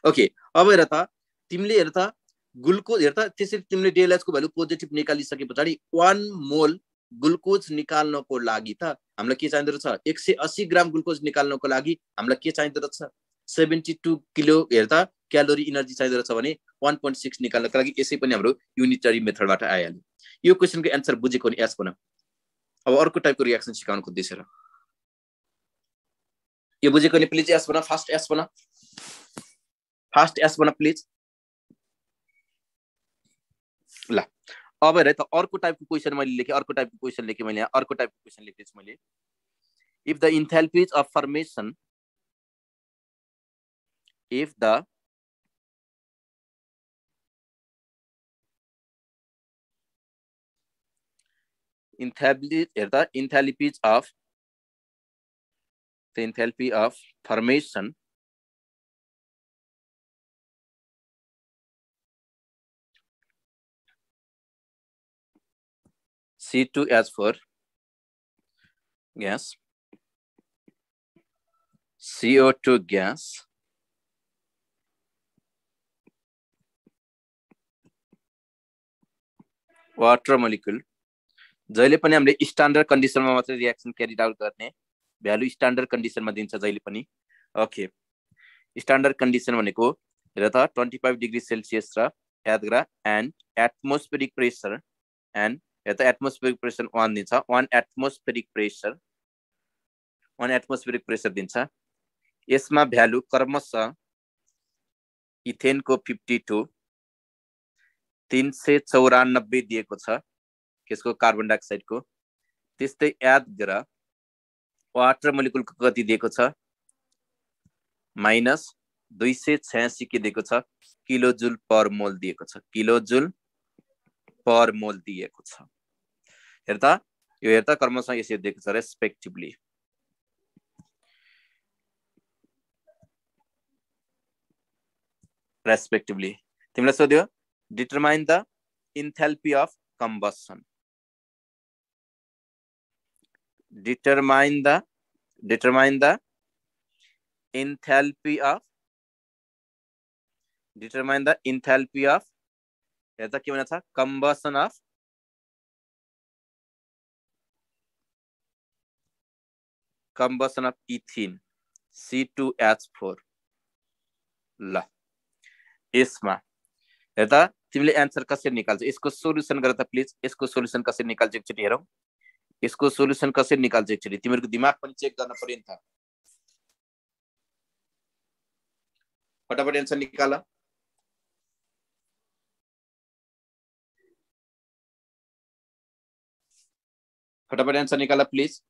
ओके अब हेर त तिमीले हेर त ग्लुकोज हेर त त्यसरी तिमीले डेलएचको भ्यालु पोजिटिभ निकालिसके पछाडि वान मोल ग्लुकोज निकाल्नको लागि त हामीलाई के चाहिँदो रहेछ? एक सय अस्सी ग्राम ग्लुकोज निकाल्नको लागि हामीलाई के चाहिँदो रहेछ? सेभेन्टी टू किलो हेर त क्यालोरी इनर्जी चाहिँदो रहेछ भने वान पोइन्ट सिक्स निकाल्नको लागि यसै पनि हाम्रो युनिटरी मेथडबाट आइहाल्यो। यो क्वेसनको एन्सर बुझेको नि एस बना अब अर्को टाइपको रियाक्सन सिकाउनु खोज्दैछ र। यो बुझेको नि प्लिज एस बना फास्ट एस बना फास्ट एस बना प्लिज ल, अब हेर त अर्को टाइपको क्वेसन मैले लेखेँ अर्को टाइपको क्वेसन लेखेँ मैले अर्को टाइपको क्वेसन लेखेँ मैले। If the enthalpies of formation if the enthalpies of, the enthalpy of C2 as for gas, CO2 gas, water molecule जहिले पनि हामीले स्ट्यान्डर्ड कन्डिसनमा मात्रै रियाक्सन क्यारिड आउट गर्ने भ्यालु स्ट्यान्डर्ड कन्डिसनमा दिन्छ जहिले पनि। ओके स्ट्यान्डर्ड कन्डिसन भनेको हेर त ट्वेन्टी फाइभ डिग्री सेल्सियस र याद गर एन्ड एटमोस्फेरिक प्रेसर एन्ड हेर त एटमोस्फेरिक प्रेसर वान दिन्छ। One atmospheric pressure one atmospheric pressure दिन्छ। यसमा भ्यालु क्रमशः इथेनको फिफ्टी टू तिन सय चौरानब्बे दिएको छ यसको कार्बन डाइअक्साइडको त्यस्तै याद गर वाटर मोलिकुलको कति दिएको छ माइनस दुई सय छयासी के दिएको छ किलोजुल पर मोल दिएको छ। किलोजुल पर मोल दिएको छ हेर्दा यो हेर्दा कर्मसँग यसरी दिएको छ रेस्पेक्टिभली रेस्पेक्टिभली तिमीलाई सोध्यो determine the enthalpy of combustion determine the determine the enthalpy of determine the enthalpy of याचा के म्हणायचा? combustion of combustion of ethene C2H4 ल. यसमा हेर्दा तिमीले एन्सर कसरी निकाल्छ यसको सोल्युसन गर त प्लिज यसको सोल्युसन कसरी निकाल्छ एकचोटि हेरौँ यसको सोल्युसन कसरी निकाल्छ एकचोटि तिमीहरूको दिमाग पनि चेक गर्न पर्यो नि त फटाफट एन्सर निकाल. फटाफट एन्सर निकाल प्लीज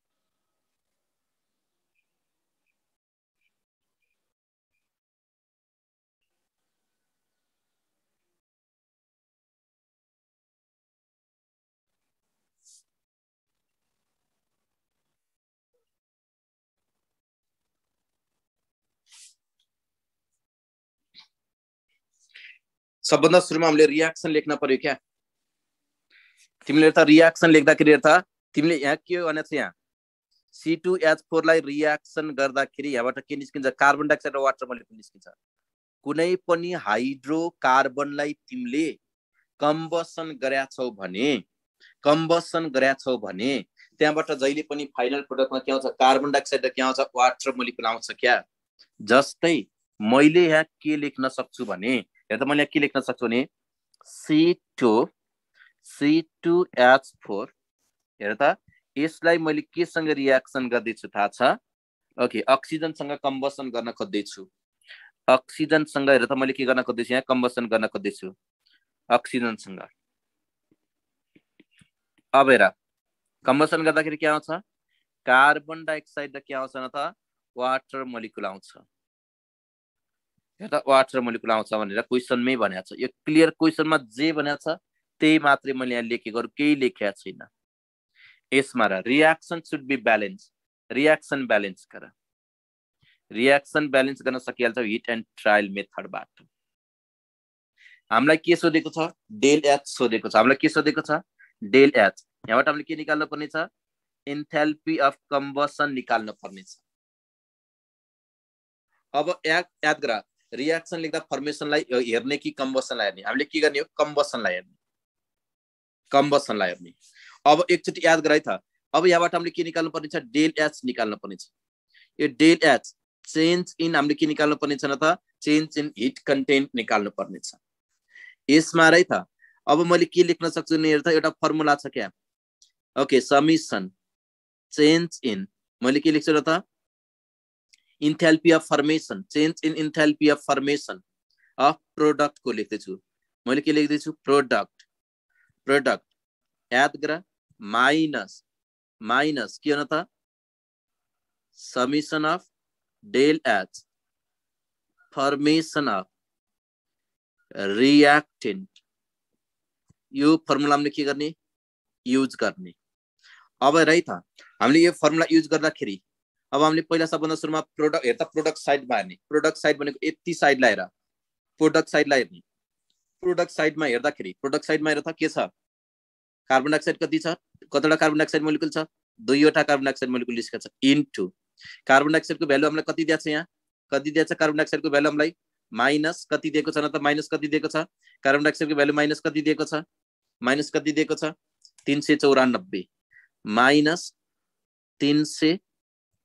सबभन्दा सुरुमा हामीले रियाक्सन लेख्न पर्यो क्या तिमीले त रियाक्सन लेख्दाखेरि था? तिमीले यहाँ के हो भने यहाँ? सी टू एच फोरलाई रियाक्सन गर्दाखेरि यहाँबाट के निस्किन्छ? कार्बन डाइअक्साइड र वाटर मोलिकुल निस्किन्छ। कुनै पनि हाइड्रो कार्बनलाई तिमीले कम्बसन गरेका छौ भने कम्बसन गरेका छौ भने त्यहाँबाट जहिले पनि फाइनल प्रोडक्टमा के आउँछ? कार्बन डाइअक्साइड र के आउँछ? वाटर मोलिकुल आउँछ क्या? जस्तै मैले यहाँ के लेख्न सक्छु भने यहाँ त मैले के लेख्न सक्छु भने C two C two H four हेर त यसलाई मैले केसँग रियाक्सन गर्दैछु थाहा छ? ओके अक्सिजनसँग कम्बसन गर्न खोज्दैछु। अक्सिजनसँग हेर त मैले के गर्न खोज्दैछु यहाँ? कम्बसन गर्न खोज्दैछु। अक्सिजनसँग। अब हेर कम्बसन गर्दाखेरि के आउँछ? कार्बन डाइअक्साइड र के आउँछ न त? वाटर मोलिकुल आउँछ। हेर वाटर मोलिकुल आउँछ भनेर क्वेसनमै भनेको छ। यो क्लियर क्वेसनमा जे भनेको छ त्यही मात्रै मैले यहाँ लेखेको केही लेखेको छैन। यसमा र reaction should be balance reaction balance गर। रियाक्सन ब्यालेन्स गर्न सकिहाल्छ हिट एन्ड ट्रायल मेथडबाट हामीलाई के सोधेको छ? डेल एच सोधेको छ। हामीलाई के सोधेको छ? डेल एच यहाँबाट हामीले के निकाल्नु पर्ने छ? इन्थेल्पी अफ कम्बसन निकाल्नु पर्ने छ। अब याद गर। रियाक्सन लेख्दा फर्मेसनलाई हेर्ने कि कम्बसनलाई हेर्ने? हामीले के गर्ने हो? कम्बसनलाई हेर्ने। कम्बसनलाई हेर्ने। अब एकचोटि याद गराइ त। अब यहाँबाट हामीले के निकाल्नु पर्ने छ? डेल एच निकाल्नु पर्ने छ। यो डेल एच चेन्ज इन हामीले के निकाल्नु पर्ने छ न त? चेन्ज इन हिट कन्टेन्ट निकाल्नु पर्ने छ। यसमा है त। अब मैले के लेख्न सक्छु नि त एउटा फर्मुला छ क्या। Okay summation. Change in. मैले के लेख्छु र त? Enthalpy of formation. Change in enthalpy of formation. Of प्रोडक्टको लेख्दैछु। मैले के लेख्दैछु? प्रोडक्ट। प्रोडक्ट। याद गर। माइनस माइनस के हो त summation of del H formation of reactant यो फर्मुला हामीले के गर्ने युज गर्ने अब है त हामीले यो फर्मुला युज गर्दाखेरि अब हामीले पहिला सबभन्दा सुरुमा प्रोडक्ट हेर्दा प्रोडक्ट साइडमा हेर्ने प्रोडक्ट साइड भनेको यति साइडलाई हेर प्रोडक्ट साइडलाई हेर्ने प्रोडक्ट साइडमा हेर्दाखेरि प्रोडक्ट साइडमा हेर त के छ कार्बन डाइअक्साइड कति छ? कतिवटा कार्बन डाइअक्साइड मोलिकुल छ? दुईवटा कार्बन डाइअक्साइड मोलिकुल निस्केको छ। इन्टु कार्बन डाइअक्साइडको भ्यालु हामीलाई कति दिएको छ यहाँ? कति दिएको छ कार्बन डाइअक्साइडको भ्यालु हामीलाई? माइनस कति दिएको छ? न त माइनस कति दिएको छ? कार्बन डाइअक्साइडको भ्यालु माइनस कति दिएको छ? माइनस कति दिएको छ? तिन सय चौरानब्बे। माइनस तिन सय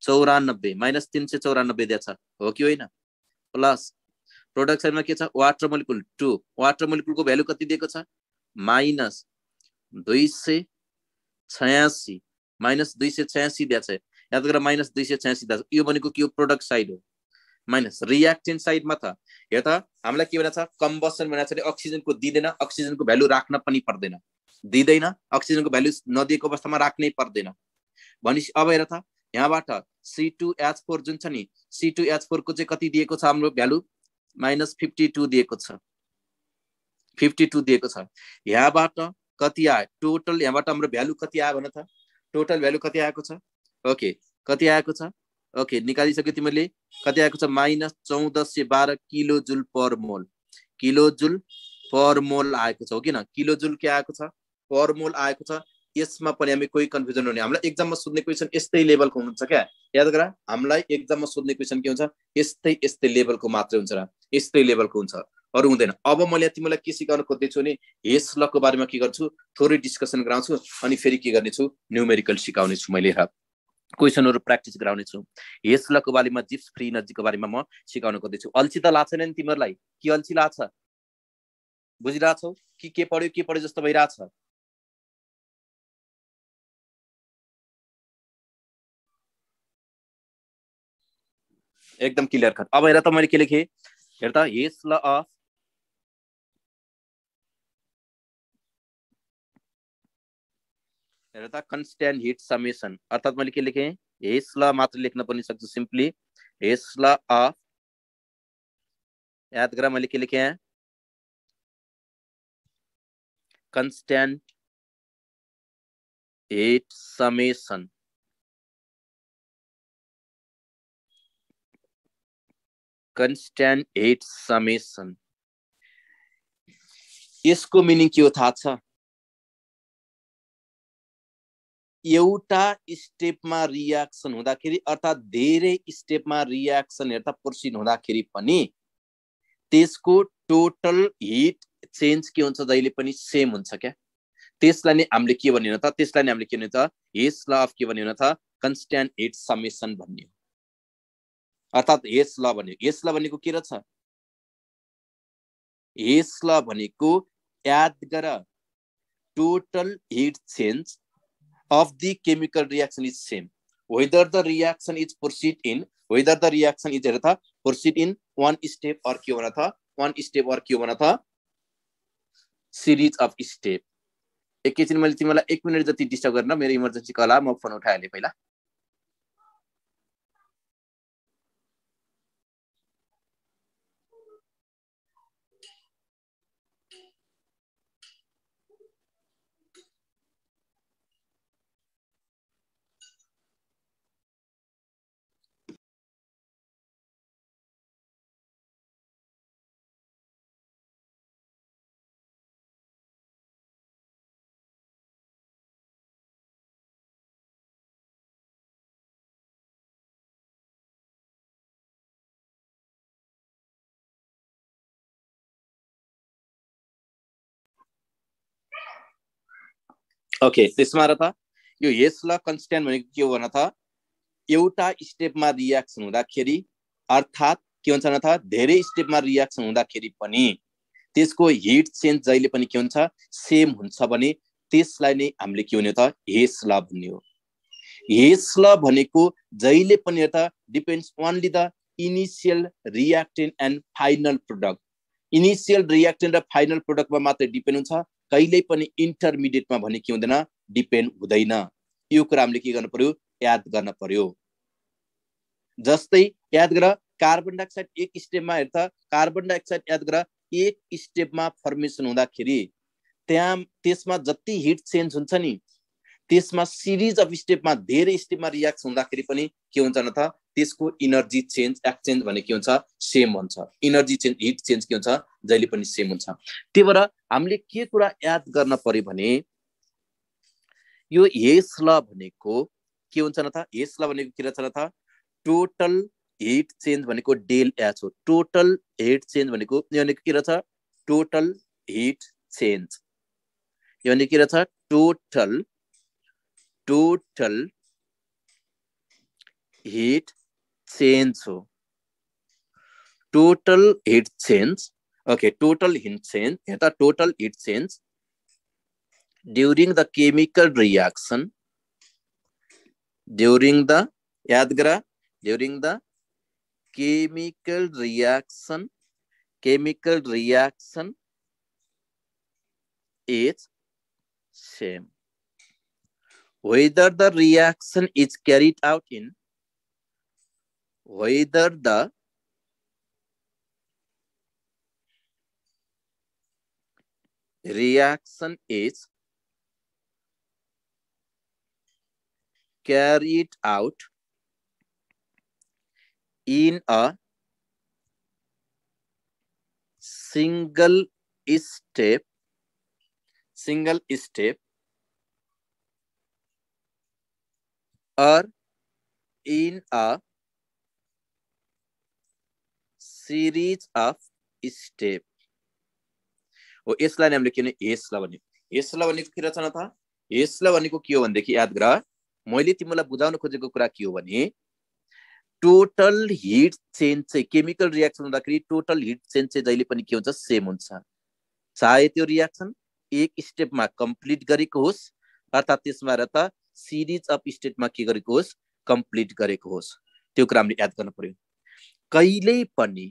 चौरानब्बे। माइनस तिन सय चौरानब्बे दिएछ हो कि होइन? प्लस प्रोडक्ट साइडमा के छ? वाटर मोलिकुल टू वाटर मोलिकुलको भ्यालु कति दिएको छ? माइनस दुई सय छयासी माइनस दुई सय छयासी दिएको छ। याद गरेर माइनस दुई सय छयासी दिएको यो भनेको के हो? प्रोडक्ट साइड हो। माइनस रियाक्टेन्ट साइडमा त यो त हामीलाई के भनेको छ? कम्बसन भनेको छ अक्सिजनको दिँदैन अक्सिजनको भ्यालु राख्न पनि पर्दैन। दिँदैन अक्सिजनको भ्यालु नदिएको अवस्थामा राख्नै पर्दैन। भनेपछि अब हेर त यहाँबाट सी टू एच फोर जुन छ नि सी टू एच फोरको चाहिँ कति दिएको छ हाम्रो भ्यालु माइनस फिफ्टी टू दिएको छ। फिफ्टी टू दिएको छ। यहाँबाट कति आयो? टोटल यहाँबाट हाम्रो भ्यालु कति आयो भने त? टोटल भ्यालु कति आएको छ? ओके कति आएको छ? ओके निकालिसक्यो तिमीले कति आएको छ? माइनस चौध सय बाह्र किलो जुल पर मोल किलो जुल पर मोल आएको छ हो किन किलो जुल के आएको छ? पर मोल आएको छ। यसमा पनि हामी कोही कन्फ्युजन हुने। हामीलाई एक्जाममा सोध्ने क्वेसन यस्तै लेभलको हुन्छ क्या? याद गर हामीलाई एक्जाममा सोध्ने क्वेसन के हुन्छ? यस्तै यस्तै लेभलको मात्रै हुन्छ र। यस्तै लेभलको हुन्छ। अरू हुँदैन। अब मैले तिमीलाई के सिकाउन खोज्दैछु भने हेस लको बारेमा के गर्छु? थोरै डिस्कसन गराउँछु अनि फेरि के गर्नेछु? न्युमेरिकल सिकाउने छु मैले क्वेसनहरू प्र्याक्टिस गराउनेछु। हेस लको बारेमा जिप्स फ्री नजिकको बारेमा म सिकाउन खोज्दैछु। अल्छी त लाग्छ नि तिमीहरूलाई? के अल्छी लाग्छ? बुझिरहेछौ? कि के पढ्यो के पढ्यो जस्तो भइरहेछ? एकदम क्लियर कट अब हेर त मैले के लेखेँ? हेर त हेस ल अफ हेर त कन्सट्यान्ट हिट समेसन अर्थात् मैले के लेखेँ हेस ल मात्र लेख्न पनि सक्छु सिम्पली हेस ल याद गर मैले के लेखेँ constant heat summation constant heat summation यसको मिनिङ के हो थाहा छ एउटा स्टेपमा रियाक्सन हुँदाखेरि अर्थात् धेरै स्टेपमा रियाक्सन हेर्दा प्रोसिड हुँदाखेरि पनि त्यसको टोटल हिट चेन्ज के हुन्छ जहिले पनि सेम हुन्छ क्या? त्यसलाई नै हामीले के भन्ने त? त्यसलाई नै हामीले के भन्ने त हेस ल अफ के भन्ने त? कन्सट्यान्ट हिट समेसन भन्ने हो। अर्थात् हेस ल भन्यो हेस ल भनेको के रहेछ हेस ल भनेको याद गर। Total heat change of the chemical reaction is same. Whether the reaction is proceed in, whether the reaction is हेर proceed in one step or के बना था one step or के बना था series of step. एकैछिन मैले तिमीलाई एक मिनट जति डिस्टर्ब गर्न मेरो इमर्जेन्सी कल म फोन उठाइहालेँ पहिला ओके त्यसमा र त यो यसलाई कन्सट्यान्ट भनेको के हो भन त एउटा स्टेपमा रियाक्सन हुँदाखेरि अर्थात् के हुन्छ न त धेरै स्टेपमा रियाक्सन हुँदाखेरि पनि त्यसको हिट चेन्ज जहिले पनि के हुन्छ? सेम हुन्छ भने त्यसलाई नै हामीले के हुने त? हेस ल भन्ने हो हेस ल भनेको जहिले पनि त depends only the initial reactant and final product initial reactant र फाइनल प्रोडक्टमा मात्रै डिपेन्ड हुन्छ। कहिल्यै पनि इन्टरमिडिएटमा भने के हुँदैन? डिपेन्ड हुँदैन। यो कुरा हामीले के गर्नु पर्यो? याद गर्न पर्यो। जस्तै याद गर कार्बन डाइअक्साइड एक स्टेपमा हेर कार्बन डाइअक्साइड याद गर एक स्टेपमा फर्मेसन हुँदाखेरि त्यहाँ त्यसमा जति हिट चेन्ज हुन्छ नि त्यसमा सिरिज अफ स्टेपमा धेरै स्टेपमा रियाक्स हुँदाखेरि पनि के हुन्छ न त त्यसको इनर्जी चेन्ज एक्सचेन्ज भने के हुन्छ? सेम हुन्छ। इनर्जी चेन्ज हिट चेन्ज के हुन्छ? जहिले पनि सेम हुन्छ। त्यही भएर हामीले के कुरा याद गर्न पर्यो भने यो हेस ल भनेको के हुन्छ न त हेस ल भनेको के रहेछ न त टोटल हिट चेन्ज भनेको डेल एच हो। टोटल हिट चेन्ज भनेको यो भनेको के रहेछ? Total heat change. यो भनेको के रहेछ? टोटल टोटल हिट change हो। total heat change okay total heat the total heat during the chemical reaction during the yadgra during the chemical reaction chemical reaction is same whether the reaction is carried out in whether the reaction is carried out in a single step single step or in a series of steps. हो यसलाई हामीले के भने यसलाई भन्यो यसलाई भनेको के रहेछ न त? यसलाई भनेको के हो भनेदेखि याद गर। मैले तिमीलाई बुझाउन खोजेको कुरा के हो भने टोटल हिट चेन्ज चाहिँ केमिकल रियाक्सन हुँदाखेरि टोटल हिट चेन्ज चाहिँ जहिले पनि के हुन्छ? सेम हुन्छ। चाहे त्यो रियाक्सन एक स्टेपमा कम्प्लिट गरेको होस् अर्थात् त्यसमा र त सिरिज अफ स्टेपमा के गरेको होस्? कम्प्लिट गरेको होस्। त्यो कुरा हामीले याद गर्नु पर्यो। कहिल्यै पनि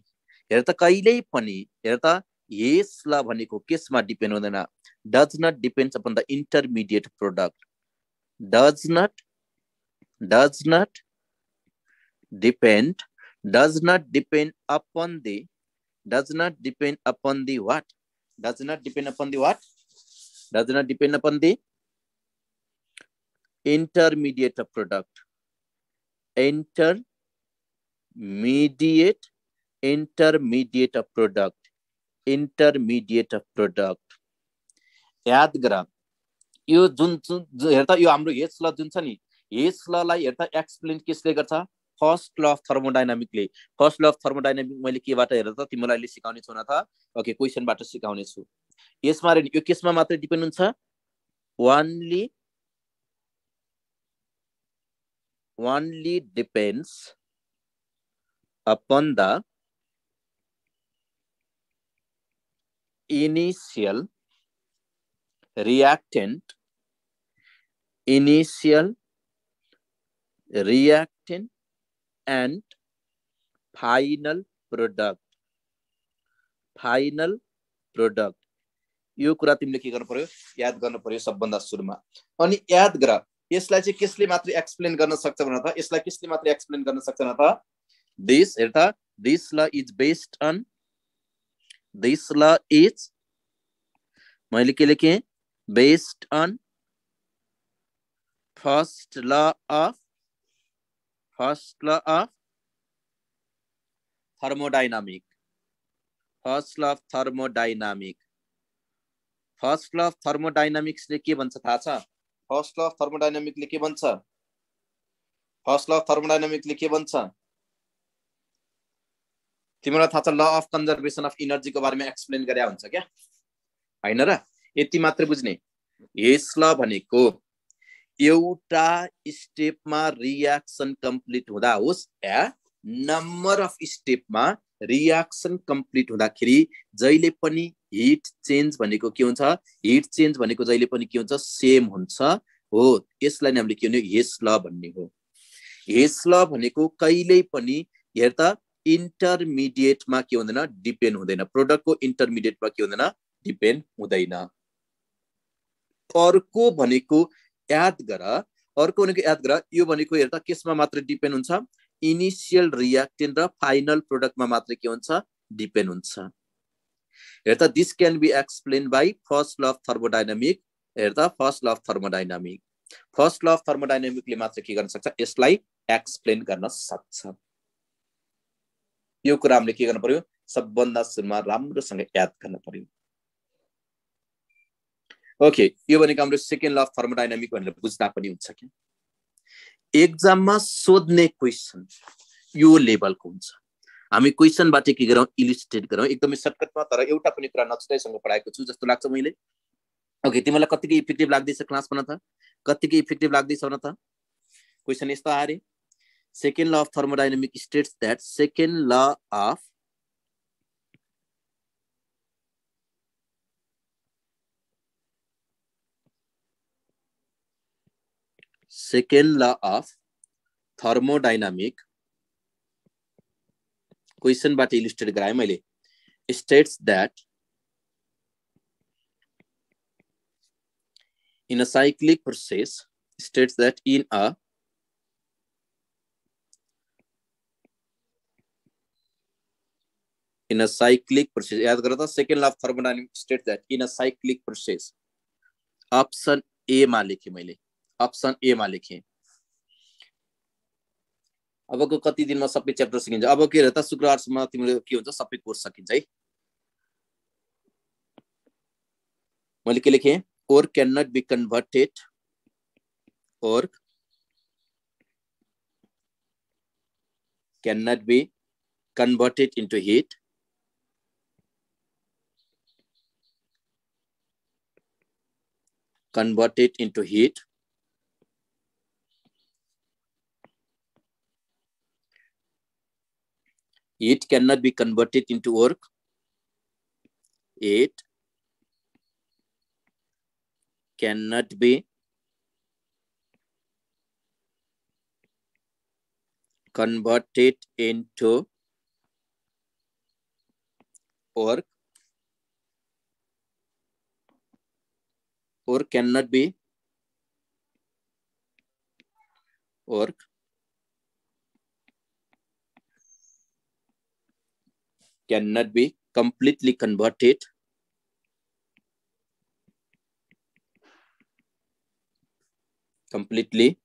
हेर त कहिल्यै पनि हेर त यस ल भनेको केसमा डिपेन्ड हुँदैन does not depend upon the intermediate product does not does not depend does not depend upon the does not depend upon the what does not depend upon the what does not depend upon the intermediate product. Enter mediate intermediate product. Intermediate product. याद गर यो जुन जुन हेर त यो हाम्रो हेच ल जुन छ नि हेच ललाई हेर त एक्सप्लेन कसले गर्छ? फर्स्ट ल अफ थर्मोडाइनामिकले फर्स्ट ल अफ थर्मोडाइनामिक मैले केबाट हेर त तिमीलाई सिकाउने छु न त। ओके क्वेसनबाट सिकाउने छु। यसमा यो केसमा मात्रै डिपेन्ड हुन्छ? Only only depends upon the initial reactant initial reactant and final product. Final product यो कुरा तिमीले के गर्नु पर्यो? याद गर्नु पर्यो सबभन्दा सुरुमा। अनि याद गर। यसलाई चाहिँ कसले मात्रै एक्सप्लेन गर्न सक्छ भन त? यसलाई कसले मात्रै एक्सप्लेन गर्न सक्छ न त? दिस हेर त? This law is based on this law is मैले के लेखेँ based on first law of first law of thermodynamic. First law of thermodynamic. First law of थर्मोडाइनामिक्सले के भन्छ थाहा छ फर्स्ट ल अफ थर्मोडाइनामिकले के भन्छ फर्स्ट ल अफ थर्मोडाइनामिकले के भन्छ तिमीलाई थाहा छ ल अफ कन्जर्भेसन अफ इनर्जीको बारेमा एक्सप्लेन गरे हुन्छ क्या? होइन र? यति मात्रै बुझ्ने। यस ल भनेको एउटा स्टेपमा रियाक्सन कम्प्लिट हुँदा होस् या नम्बर अफ स्टेपमा रियाक्सन कम्प्लिट हुँदाखेरि जहिले पनि हिट चेन्ज भनेको के हुन्छ? हिट चेन्ज भनेको जहिले पनि के हुन्छ? सेम हुन्छ। हो यसलाई नै हामीले के भन्यो? हेस ल भन्ने हो। हेस ल भनेको कहिल्यै पनि हेर त इन्टरमिडिएटमा के हुँदैन? डिपेन्ड हुँदैन. प्रोडक्टको इन्टरमिडिएटमा के हुँदैन? डिपेन्ड हुँदैन. अर्को भनेको याद गर। अर्को भनेको याद गर। यो भनेको हेर त केसमा मात्र डिपेन्ड हुन्छ? इनिसियल रियाक्टेन्ट र फाइनल प्रोडक्टमा मात्रै के हुन्छ? डिपेन्ड हुन्छ। हेर त this can be explain by first law of thermodynamic हेर त first law of thermodynamic first law of थर्मोडाइनामिकले मात्र के गर्न सक्छ? यसलाई एक्सप्लेन गर्न सक्छ। यो कुरा हामीले के गर्नु पर्यो? सबभन्दा सुरुमा राम्रोसँग याद गर्न पर्यो। ओके यो भनेको हाम्रो सेकेन्ड ल अफ भनेर बुझ्दा पनि हुन्छ क्या। एक्जाममा सोध्ने क्वेसन यो लेभलको हुन्छ। हामी क्वेसनबाट के गरौँ? इलिस्ट्रेट गरौँ। एकदमै सर्टकटमा तर एउटा पनि कुरा नछुटाइसँग पढाएको छु जस्तो लाग्छ मैले। ओके तिमीलाई कतिको इफेक्टिभ लाग्दैछ क्लास भन त? कतिको इफेक्टिभ लाग्दैछ भन त? क्वेसन यस्तो आयो second law of thermodynamic states that second law of second law of thermodynamic question बाट इलिस्ट्रेट गराए मैले states that in a cyclic process states that in a in a cyclic process. याद करो second law of thermodynamics states that, in a cyclic process. Option A मा लेखेँ मैले option एमा लेखेँ अबको कति दिनमा सबै च्याप्टर सकिन्छ अब के त शुक्रबारसम्म तिम्रो के हुन्छ सबै कोर्स सकिन्छ है मैले के लेखेँ or can not be converted or can not be converted into heat it into heat It cannot be converted into work. It cannot be converted into work or cannot be work cannot be completely converted completely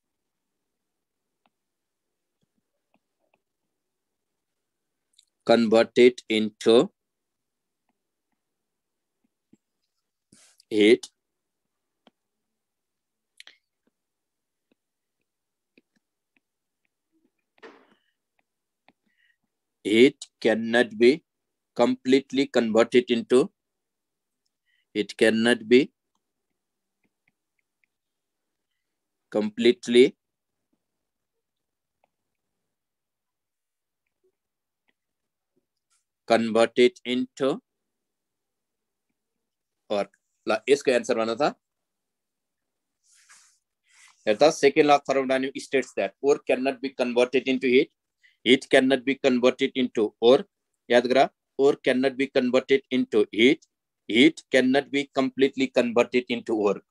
converted into heat it cannot be completely converted into it cannot be completely converted into work ल यसको answer भन त हेर त second law thermodynamic states that or can not be converted into heat heat can not be converted into or याद गर or can not be converted into heat heat can not be completely converted into work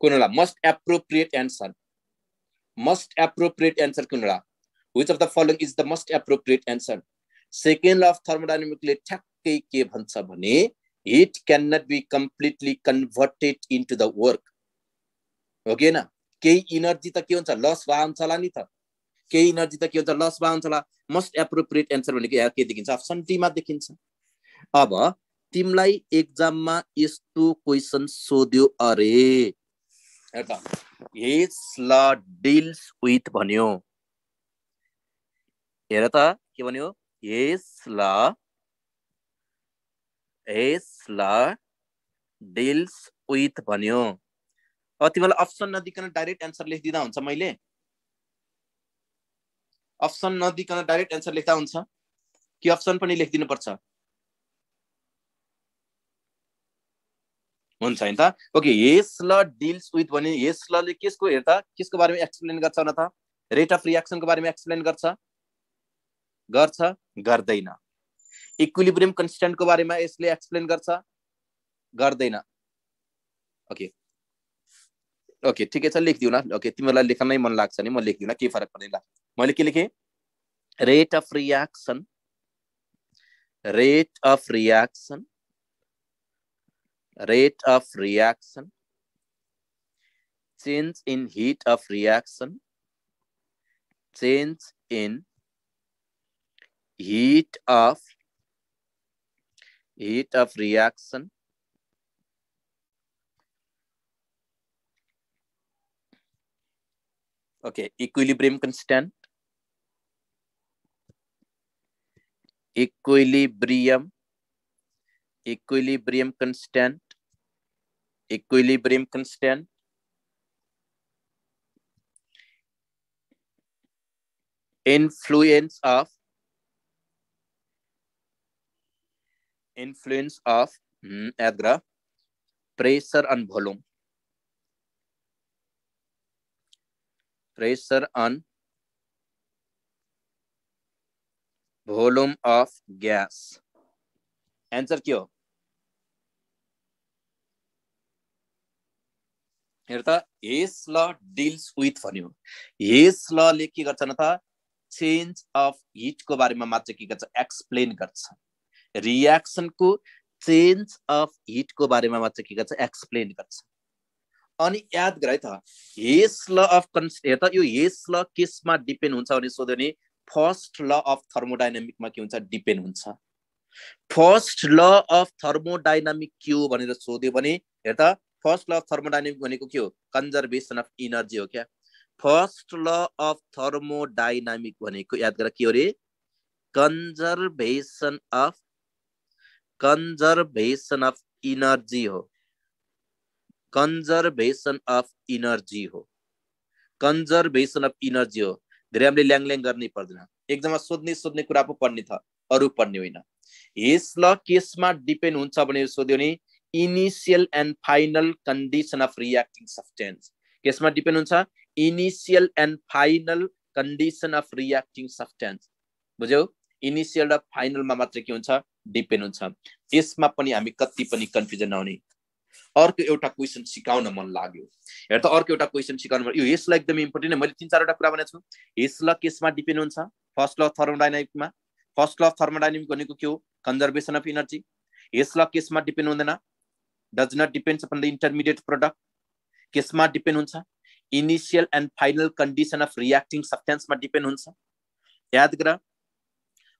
कुनला most appropriate answer most appropriate answer कुनला which of the following is the most appropriate answer second law of थर्मोडाइनामिकले ठ्याक्कै के भन्छ भने heat can not be completely converted into the work हो कि होइन? केही इनर्जी त के हुन्छ? लस भए हुन्छ होला नि त। केही इनर्जी त के हुन्छ? लस भए हुन्छ होला। मस्ट एप्रोप्रिएट एन्सर भनेको यहाँ के देखिन्छ? अप्सन टीमा देखिन्छ। अब तिमीलाई एक्जाममा यस्तो क्वेसन सोध्यो अरे। डिल्स विथ भन्यो। हेर त के भन्यो? हेस ल। हेस ल। डिल्स विथ भन्यो। अब तिमीलाई अप्सन नदिकन डाइरेक्ट एन्सर लेखिदिँदा हुन्छ मैले? अप्सन नदिकन डाइरेक्ट एन्सर लेख्दा हुन्छ। कि अप्सन पनि लेखिदिनु पर्छ हुन्छ होइन त। ओके हेस ल डिल्स विथ भने हेस लले केसको हेर त केसको बारेमा एक्सप्लेन गर्छ न त? रेट अफ रियाक्सनको बारेमा एक्सप्लेन गर्छ? गर्छ गर्दैन। इक्विलिब्रियम कन्स्टेन्टको बारेमा यसले एक्सप्लेन गर्छ? गर्दैन। ओके। ओके ठिकै छ लेखिदिउँ न। ओके तिमीलाई लेख्न नै मन लाग्छ नि म लेखिदिउँ न के फरक पर्दैन मैले के लेखेँ? Rate of reaction rate of reaction rate of reaction change in heat of reaction. Change in heat of heat of reaction. Okay equilibrium constant equilibrium equilibrium constant equilibrium constant influence of influence of mm, agra pressure and volume pressure on volume of gas. Answer के हो हेर त Hess ल deals with भन्यो। हेस लले के गर्छ न त? चेन्ज अफ हिटको बारेमा मात्र के गर्छ? एक्सप्लेन गर्छ। रियाक्सनको चेन्ज अफ हिटको बारेमा मात्र के गर्छ? एक्सप्लेन गर्छ। अनि याद गर है त हेस ल अफ कन्स हेर त यो हेस ल केसमा डिपेन्ड हुन्छ भने सोध्यो भने फर्स्ट ल अफ थर्मोडाइनामिकमा के हुन्छ? डिपेन्ड हुन्छ। फर्स्ट ल अफ थर्मोडाइनामिक के हो भनेर सोध्यो भने हेर त फर्स्ट ल अफ थर्मोडाइनामिक भनेको के हो? कन्जर्भेसन अफ इनर्जी हो क्या। फर्स्ट ल अफ थर्मोडाइनामिक भनेको याद गर के हो अरे conservation of conservation of energy हो। कन्जर्भेसन अफ इनर्जी हो। कन्जर्भेसन अफ इनर्जी हो। धेरै हामीले ल्याङ ल्याङ गर्नै पर्दैन। एकदमै सोध्ने सोध्ने कुरा पो पढ्ने थ अरू पढ्ने होइन। यस ल केसमा डिपेन्ड हुन्छ भने सोध्यो भने initial and final condition of reacting substance. केसमा डिपेन्ड हुन्छ initial and final condition of reacting substance. बुझ्यौ? इनिसियल र फाइनलमा मात्रै के हुन्छ? डिपेन्ड हुन्छ। यसमा पनि हामी कति पनि कन्फ्युजन नहुने। अर्को एउटा क्वेसन सिकाउन मन लाग्यो। हेर त अर्को एउटा क्वेसन सिकाउनु यो यसलाई एकदमै इम्पोर्टेन्ट मैले तिन चारवटा कुरा भनेको छु। यसलाई केसमा डिपेन्ड हुन्छ। फर्स्ट ल थर्मोडाइनामिकमा फर्स्ट ल थर्मोडाइनामिक भनेको के हो? कन्जर्भेसन अफ इनर्जी यसलाई केसमा डिपेन्ड हुँदैन। Does not depends upon the intermediate product केसमा डिपेन्ड हुन्छ। Initial and final condition of reacting सब्सटेन्समा depend हुन्छ। याद गर।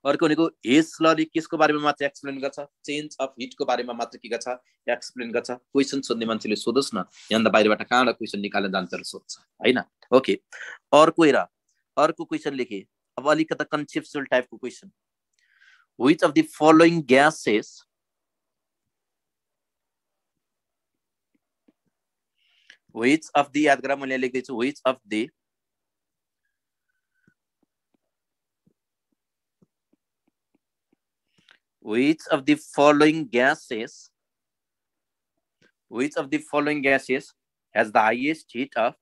अर्को भनेको हेस लले केसको बारेमा मात्र एक्सप्लेन गर्छ चेन्ज अफ हिटको बारेमा मात्र के गर्छ एक्सप्लेन गर्छ क्वेसन सोध्ने मान्छेले सोधोस् न यहाँनिर बाहिरबाट कहाँबाट क्वेसन निकालेर जान्छ सोध्छ होइन? ओके अर्को हेर अर्को क्वेसन लेखेँ। अब अलिकता कन्सेप्सुअल टाइपको question which of the following gases which of the याद गर मैले लेख्दैछु which of the which of the following gases which of the following gases has the highest heat of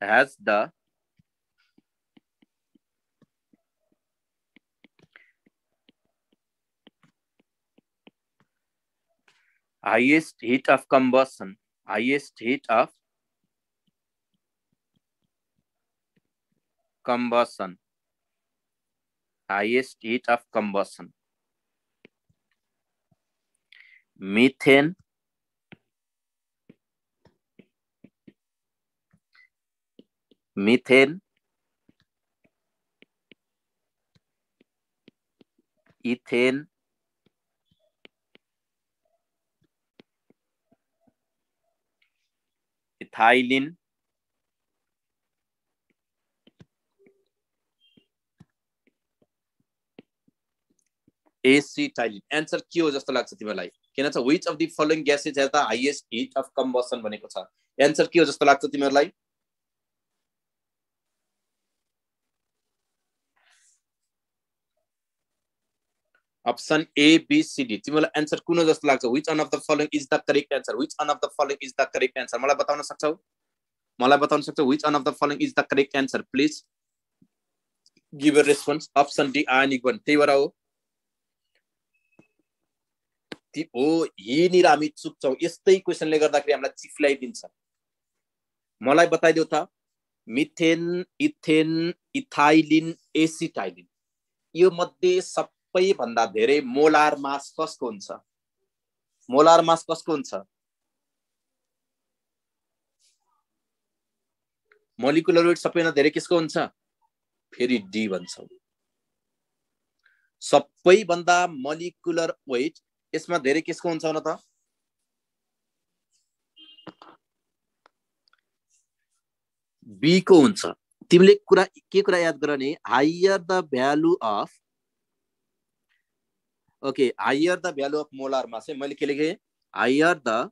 has the highest heat of combustion highest heat of combustion highest heat of combustion. Methane, methane, ethane, ethylene, acetylene answer के हो जस्तो लाग्छ तिमीलाई किन छ which of the following gases has the highest heat of combustion भनेको छ? Answer के हो जस्तो लाग्छ तिमीहरूलाई? Option A B C D तिमीलाई एन्सर कुन जस्तो लाग्छ? Which one of the following is the correct answer which one of the following is the correct answer मलाई बताउन सक्छौ? मलाई बताउन सक्छौ which one of the following is the correct answer please give response option D आनिक one त्यही भएर हो। हो यहीँनिर हामी चुक्छौँ यस्तै क्वेसनले गर्दाखेरि हामीलाई चिफ्ल्याइदिन्छ मलाई बताइदेऊ त मिथेन इथेन इथाइलिन एसिटाइलिन यो मध्ये सबैभन्दा धेरै मोलार मास कसको हुन्छ? मोलार मास कसको हुन्छ? मोलिकुलर वेट सबैभन्दा धेरै कसको हुन्छ? फेरि डी भन्छौँ। सबैभन्दा मोलिकुलर वेट यसमा धेरै केसको हुन्छ न त? बीको हुन्छ। तिमीले कुरा के कुरा याद गर higher the value of okay higher the value of molar mass है मैले के लेखेँ? Higher the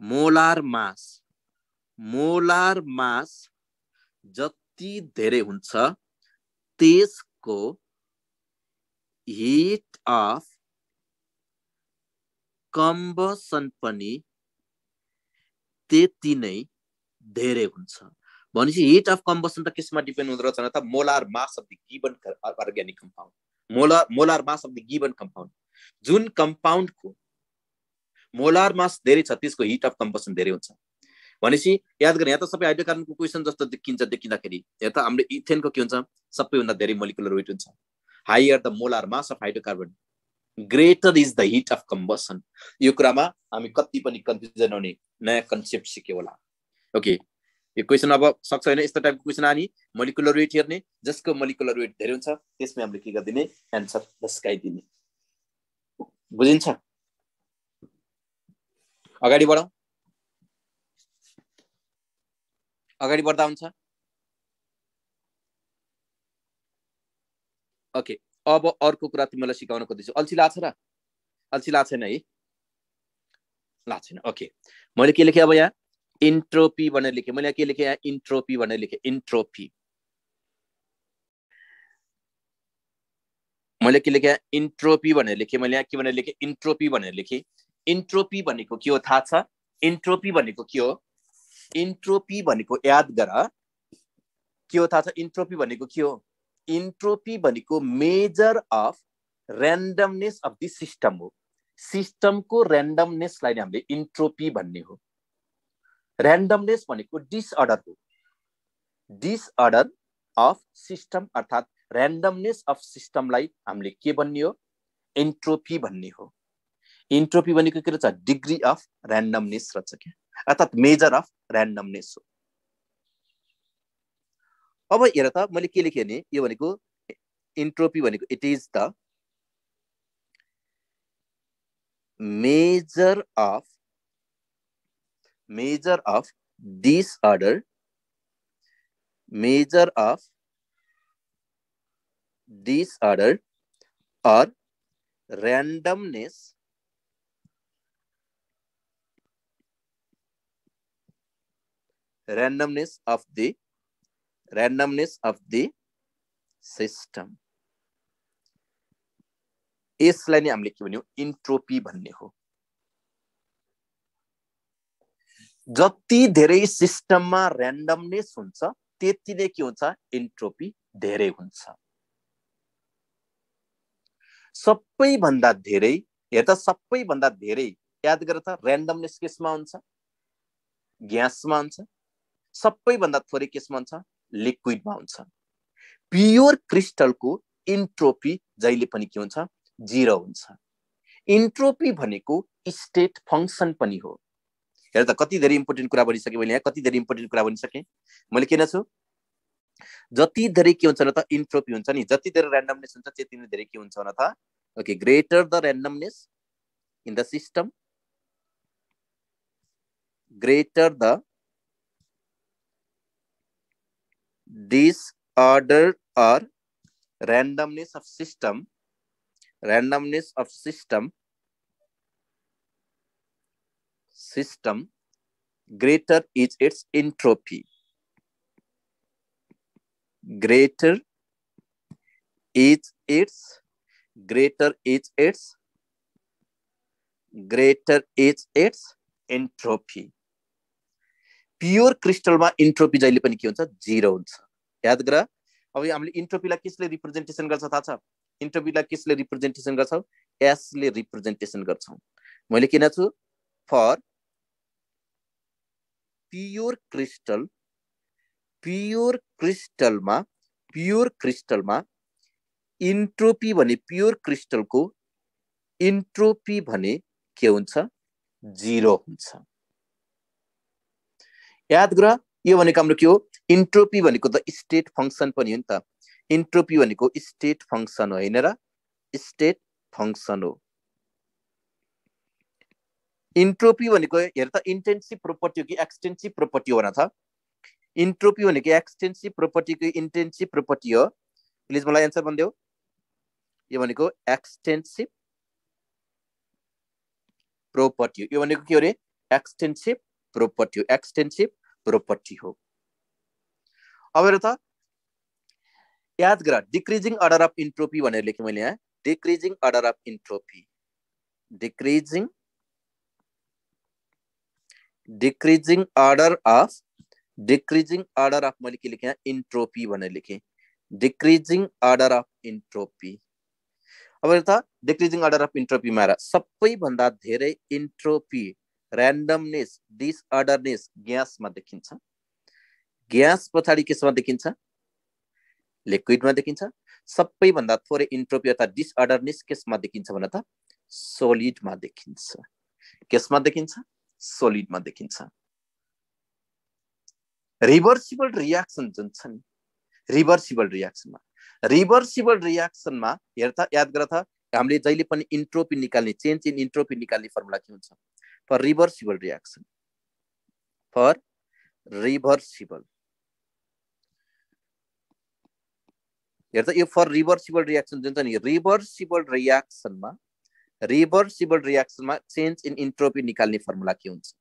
molar mass molar mass जति धेरै हुन्छ त्यसको हिट अफ कम्बसन पनि त्यति नै धेरै हुन्छ। भनेपछि हिट अफ कम्बसन त केसमा डिपेन्ड हुँदो रहेछ त? Molar mass of the given organic compound. Molar molar mass of the given compound. जुन कम्पाउन्डको मोलार मास धेरै छ त्यसको हिट अफ कम्बसन धेरै हुन्छ। भनेपछि याद गर्ने यहाँ त सबै हाइड्रोकार्बनको क्वेसन जस्तो देखिन्छ देखिँदाखेरि। यहाँ त हाम्रो इथेनको के हुन्छ? सबैभन्दा धेरै मोलिकुलर वेट हुन्छ। Higher the molar mass of hydrocarbon. Greater is the heat of combustion. यो कुरामा हामी कति पनि कन्फ्युजन हुने नयाँ कन्सेप्ट सिक्यो होला ओके यो क्वेसन अब सक्छ होइन यस्तो टाइपको क्वेसन आने मोलिकुलर वेट हेर्ने जसको मोलिकुलर वेट धेरै हुन्छ त्यसमै हामीले के गरिदिने एन्सर धस्काइदिने बुझिन्छ अगाडि बढौँ अगाडि बढ्दा हुन्छ ओके अब अर्को कुरा तिमीलाई सिकाउन खोज्दैछु। अल्छी लाग्छ र? अल्छी लाग्छ छैन है? लाग्छ छैन ओके मैले के लेखेँ अब यहाँ? इन्ट्रोपी भनेर लेखेँ। मैले यहाँ के लेखेँ? यहाँ इन्ट्रोपी भनेर लेखेँ। इन्ट्रोपी मैले के लेखेँ? इन्ट्रोपी भनेर लेखेँ। मैले यहाँ के भनेर लेखेँ? इन्ट्रोपी भनेर लेखेँ। इन्ट्रोपी भनेको के हो? थाहा छ? इन्ट्रोपी भनेको के हो? इन्ट्रोपी भनेको याद गर। के हो? थाहा छ? इन्ट्रोपी भनेको के हो? इन्ट्रोपी भनेको measure of randomness of the system हो। सिस्टमको ऱ्यान्डमनेसलाई नै हामीले इन्ट्रोपी भन्ने हो। ऱ्यान्डमनेस भनेको डिसअर्डर हो। डिसअर्डर अफ सिस्टम अर्थात् ऱ्यान्डमनेस अफ सिस्टमलाई हामीले के भन्ने हो? इन्ट्रोपी भन्ने हो। इन्ट्रोपी भनेको के रहेछ? डिग्री अफ ऱ्यान्डमनेस रहेछ क्या। अर्थात् मेजर अफ ऱ्यान्डमनेस हो। अब हेर त, मैले के लेखेँ भने यो it is the measure of measure of disorder measure of disorder or randomness randomness of the randomness of the system. यसलाई नै हामीले के भन्यो इन्ट्रोपी भन्ने हो। जति धेरै सिस्टममा ऱ्यान्डमनेस हुन्छ त्यति नै के हुन्छ? इन्ट्रोपी धेरै हुन्छ। सबैभन्दा धेरै हेर त सबैभन्दा धेरै याद गर त ऱ्यान्डमनेस केसमा हुन्छ? ग्यासमा हुन्छ। सबैभन्दा थोरै केसमा हुन्छ? लिक्विडमा हुन्छ। प्योर क्रिस्टलको इन्ट्रोपी जहिले पनि के हुन्छ? जिरो हुन्छ। इन्ट्रोपी भनेको स्टेट फङ्सन पनि हो। हेर त कति धेरै इम्पोर्टेन्ट कुरा भनिसकेँ मैले यहाँ कति धेरै इम्पोर्टेन्ट कुरा भनिसकेँ। मैले किन छु जति धेरै के हुन्छ न त इन्ट्रोपी हुन्छ नि जति धेरै ऱ्यान्डमनेस हुन्छ त्यति नै धेरै के हुन्छ न त okay greater the randomness in the system greater the disorder or randomness of system randomness of system system greater is its entropy. Greater is its greater is its greater is its entropy pure क्रिस्टलमा entropy जहिले पनि के हुन्छ? Zero हुन्छ। याद गर। अब हामीले इन्ट्रोपीलाई कसले रिप्रेजेन्टेसन गर्छ थाहा छ? इन्ट्रोपीलाई कसले रिप्रेजेन्टेसन गर्छौ? एसले रिप्रेजेन्टेसन गर्छौँ। मैले किन छु? फर प्योर क्रिस्टल प्योर क्रिस्टलमा प्योर क्रिस्टलमा इन्ट्रोपी भने प्योर क्रिस्टलको इन्ट्रोपी भने के हुन्छ? जिरो हुन्छ। याद गर यो भनेको हाम्रो के हो? इन्ट्रोपी भनेको त स्टेट फङ्सन पनि हो नि त। इन्ट्रोपी भनेको स्टेट फङ्सन हो होइन र? स्टेट फङ्सन हो। इन्ट्रोपी भनेको हेर त इन्टेन्सिभ प्रोपर्टी हो कि एक्सटेन्सिभ प्रोपर्टी हो भन त इन्ट्रोपी भनेको एक्सटेन्सिभ प्रोपर्टीको इन्टेन्सिभ प्रोपर्टी हो? प्लिज मलाई एन्सर भनिदेऊ। यो भनेको एक्सटेन्सिभ प्रोपर्टी हो। यो भनेको के हो अरे एक्सटेन्सिभ प्रोपर्टी हो। एक्सटेन्सिभ प्रोपर्टी हो। अब हेर त याद गर डिक्रिजिङ अर्डर अफ इन्ट्रोपी भनेर लेखेँ मैले यहाँ decreasing order of entropy decreasing decreasing order of decreasing order of मैले के लेखेँ इन्ट्रोपी भनेर लेखेँ। डिक्रिजिङ अर्डर अफ अब त डिक्रिजिङ अर्डर अफ इन्ट्रोपीमा र सबैभन्दा धेरै इन्ट्रोपी ऱ्यान्डमनेस डिसअर्डरनेस ग्यासमा देखिन्छ। ग्यास पछाडि केसमा देखिन्छ? लिक्विडमा देखिन्छ। सबैभन्दा थोरै इन्ट्रोपी अर्थात् डिसअर्डरनेस केसमा देखिन्छ भने त सोलिडमा देखिन्छ। केसमा देखिन्छ? सोलिडमा देखिन्छ। रिभर्सिबल रियाक्सन जुन छ नि रिभर्सिबल रियाक्सनमा रिभर्सिबल रियाक्सनमा हेर त याद गर हामीले जहिले पनि इन्ट्रोपी निकाल्ने चेन्ज इन इन्ट्रोपी निकाल्ने फर्मुला के हुन्छ? रिभर्सिबल रियाक्सन फर रिभर्सिबल हेर त यो फर रिभर्सिबल रियाक्सन जुन छ नि रिभर्सिबल रियाक्सनमा रिभर्सिबल रियाक्सनमा चेन्ज इन इन्ट्रोपी निकाल्ने फर्मुला के हुन्छ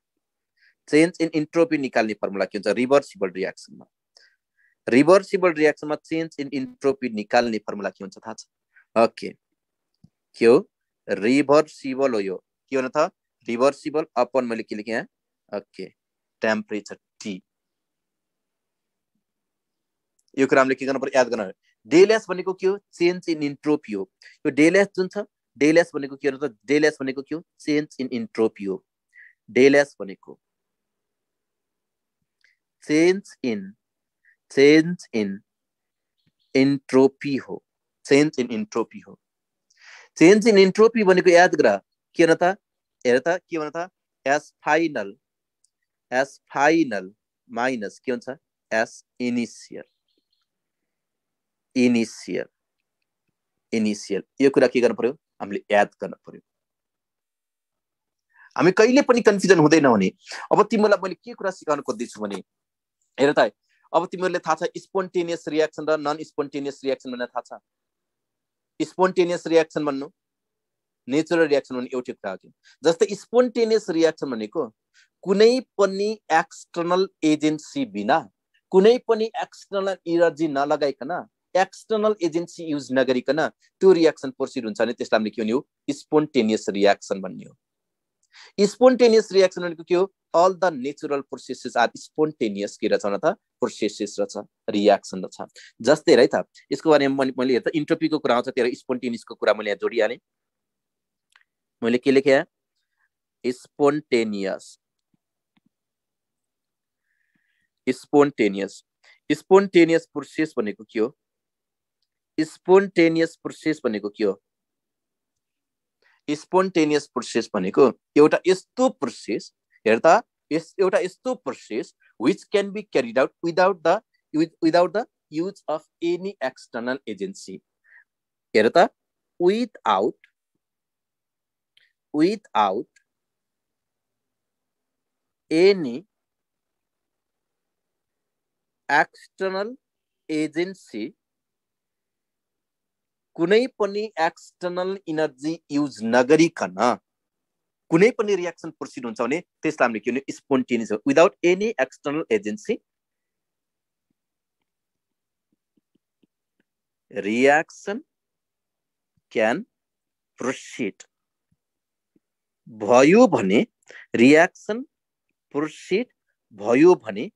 चेन्ज इन इन्ट्रोपी निकाल्ने फर्मुला के हुन्छ रिभर्सिबल रियाक्सनमा रिभर्सिबल रियाक्सनमा चेन्ज इन इन्ट्रोपी निकाल्ने फर्मुला के हुन्छ थाहा छ ओके के हो रिभर्सिबल हो यो के हो त रिभर्सिबल अपन मैले के लेखेँ ओके टेम्परेचर टी यो कुरा हामीले के गर्नु पर्यो याद गर्नु डेलेस भनेको के हो चेन्ज इन इन्ट्रोपी हो यो डेलेस जुन छ डेलेस भनेको के हो त डेलेस भनेको के हो चेन्ज इन इन्ट्रोपी हो डेलेस भनेको change in change in entropy हो चेन्ज इन इन्ट्रोपी हो चेन्ज इन इन्ट्रोपी भनेको याद गर के हो त हेर त के भन त? S final S final minus के हुन्छ? एस इनिसियल इनिसियल इनिसियल यो कुरा के गर्नु पर्यो? हामीले याद गर्नु पर्यो। हामी कहिले पनि कन्फ्युजन हुँदैनौँ भने अब तिमीलाई मैले के कुरा सिकाउनु खोज्दैछु भने हेर त अब तिमीहरूले थाहा छ स्पोन्टेनियस रियाक्सन र नन स्पोन्टेनियस रियाक्सन भनेर थाहा छ। स्पोन्टेनियस रियाक्सन भन्नु। नेचुरल रियाक्सन भन्ने एउटै कुरा हो जस्तै स्पोन्टेनियस रियाक्सन भनेको कुनै पनि एक्सटर्नल एजेन्सी बिना कुनै पनि एक्सटर्नल इनर्जी नलगाइकन एक्सटर्नल एजेन्सी युज नगरिकन त्यो रियाक्सन प्रोसिड हुन्छ भने त्यसलाई हामीले के भन्ने हो स्पोन्टेनियस रियाक्सन भन्ने हो स्पोन्टेनियस रियाक्सन भनेको के हो? All the natural processes are spontaneous के रहेछ त? प्रोसेसेस रहेछ रियाक्सन रहेछ। जस्तै है त यसको बारेमा मैले हेर्दा इन्टोपीको कुरा आउँछ त्यहाँ स्पोन्टेनियसको कुरा मैले यहाँ जोडिहालेँ। मैले के लेखेँ? स्पोन्टेनियस स्पोन्टेनियस स्पोन्टेनियस प्रोसेस भनेको के हो? स्पोन्टेनियस प्रोसेस भनेको के हो? स्पोन्टेनियस प्रोसेस भनेको एउटा यस्तो प्रोसेस हेर्दा यस एउटा यस्तो process which can be carried out without the without the use of any external agency हेर त without without any external agency कुनै पनि एक्सटर्नल इनर्जी युज नगरिकन कुनै पनि रियाक्सन प्रोसिड हुन्छ भने त्यसलाई हामीले के भने spontaneous without any external agency reaction can proceed भयो भने रियाक्सन प्रोसिड भयो भने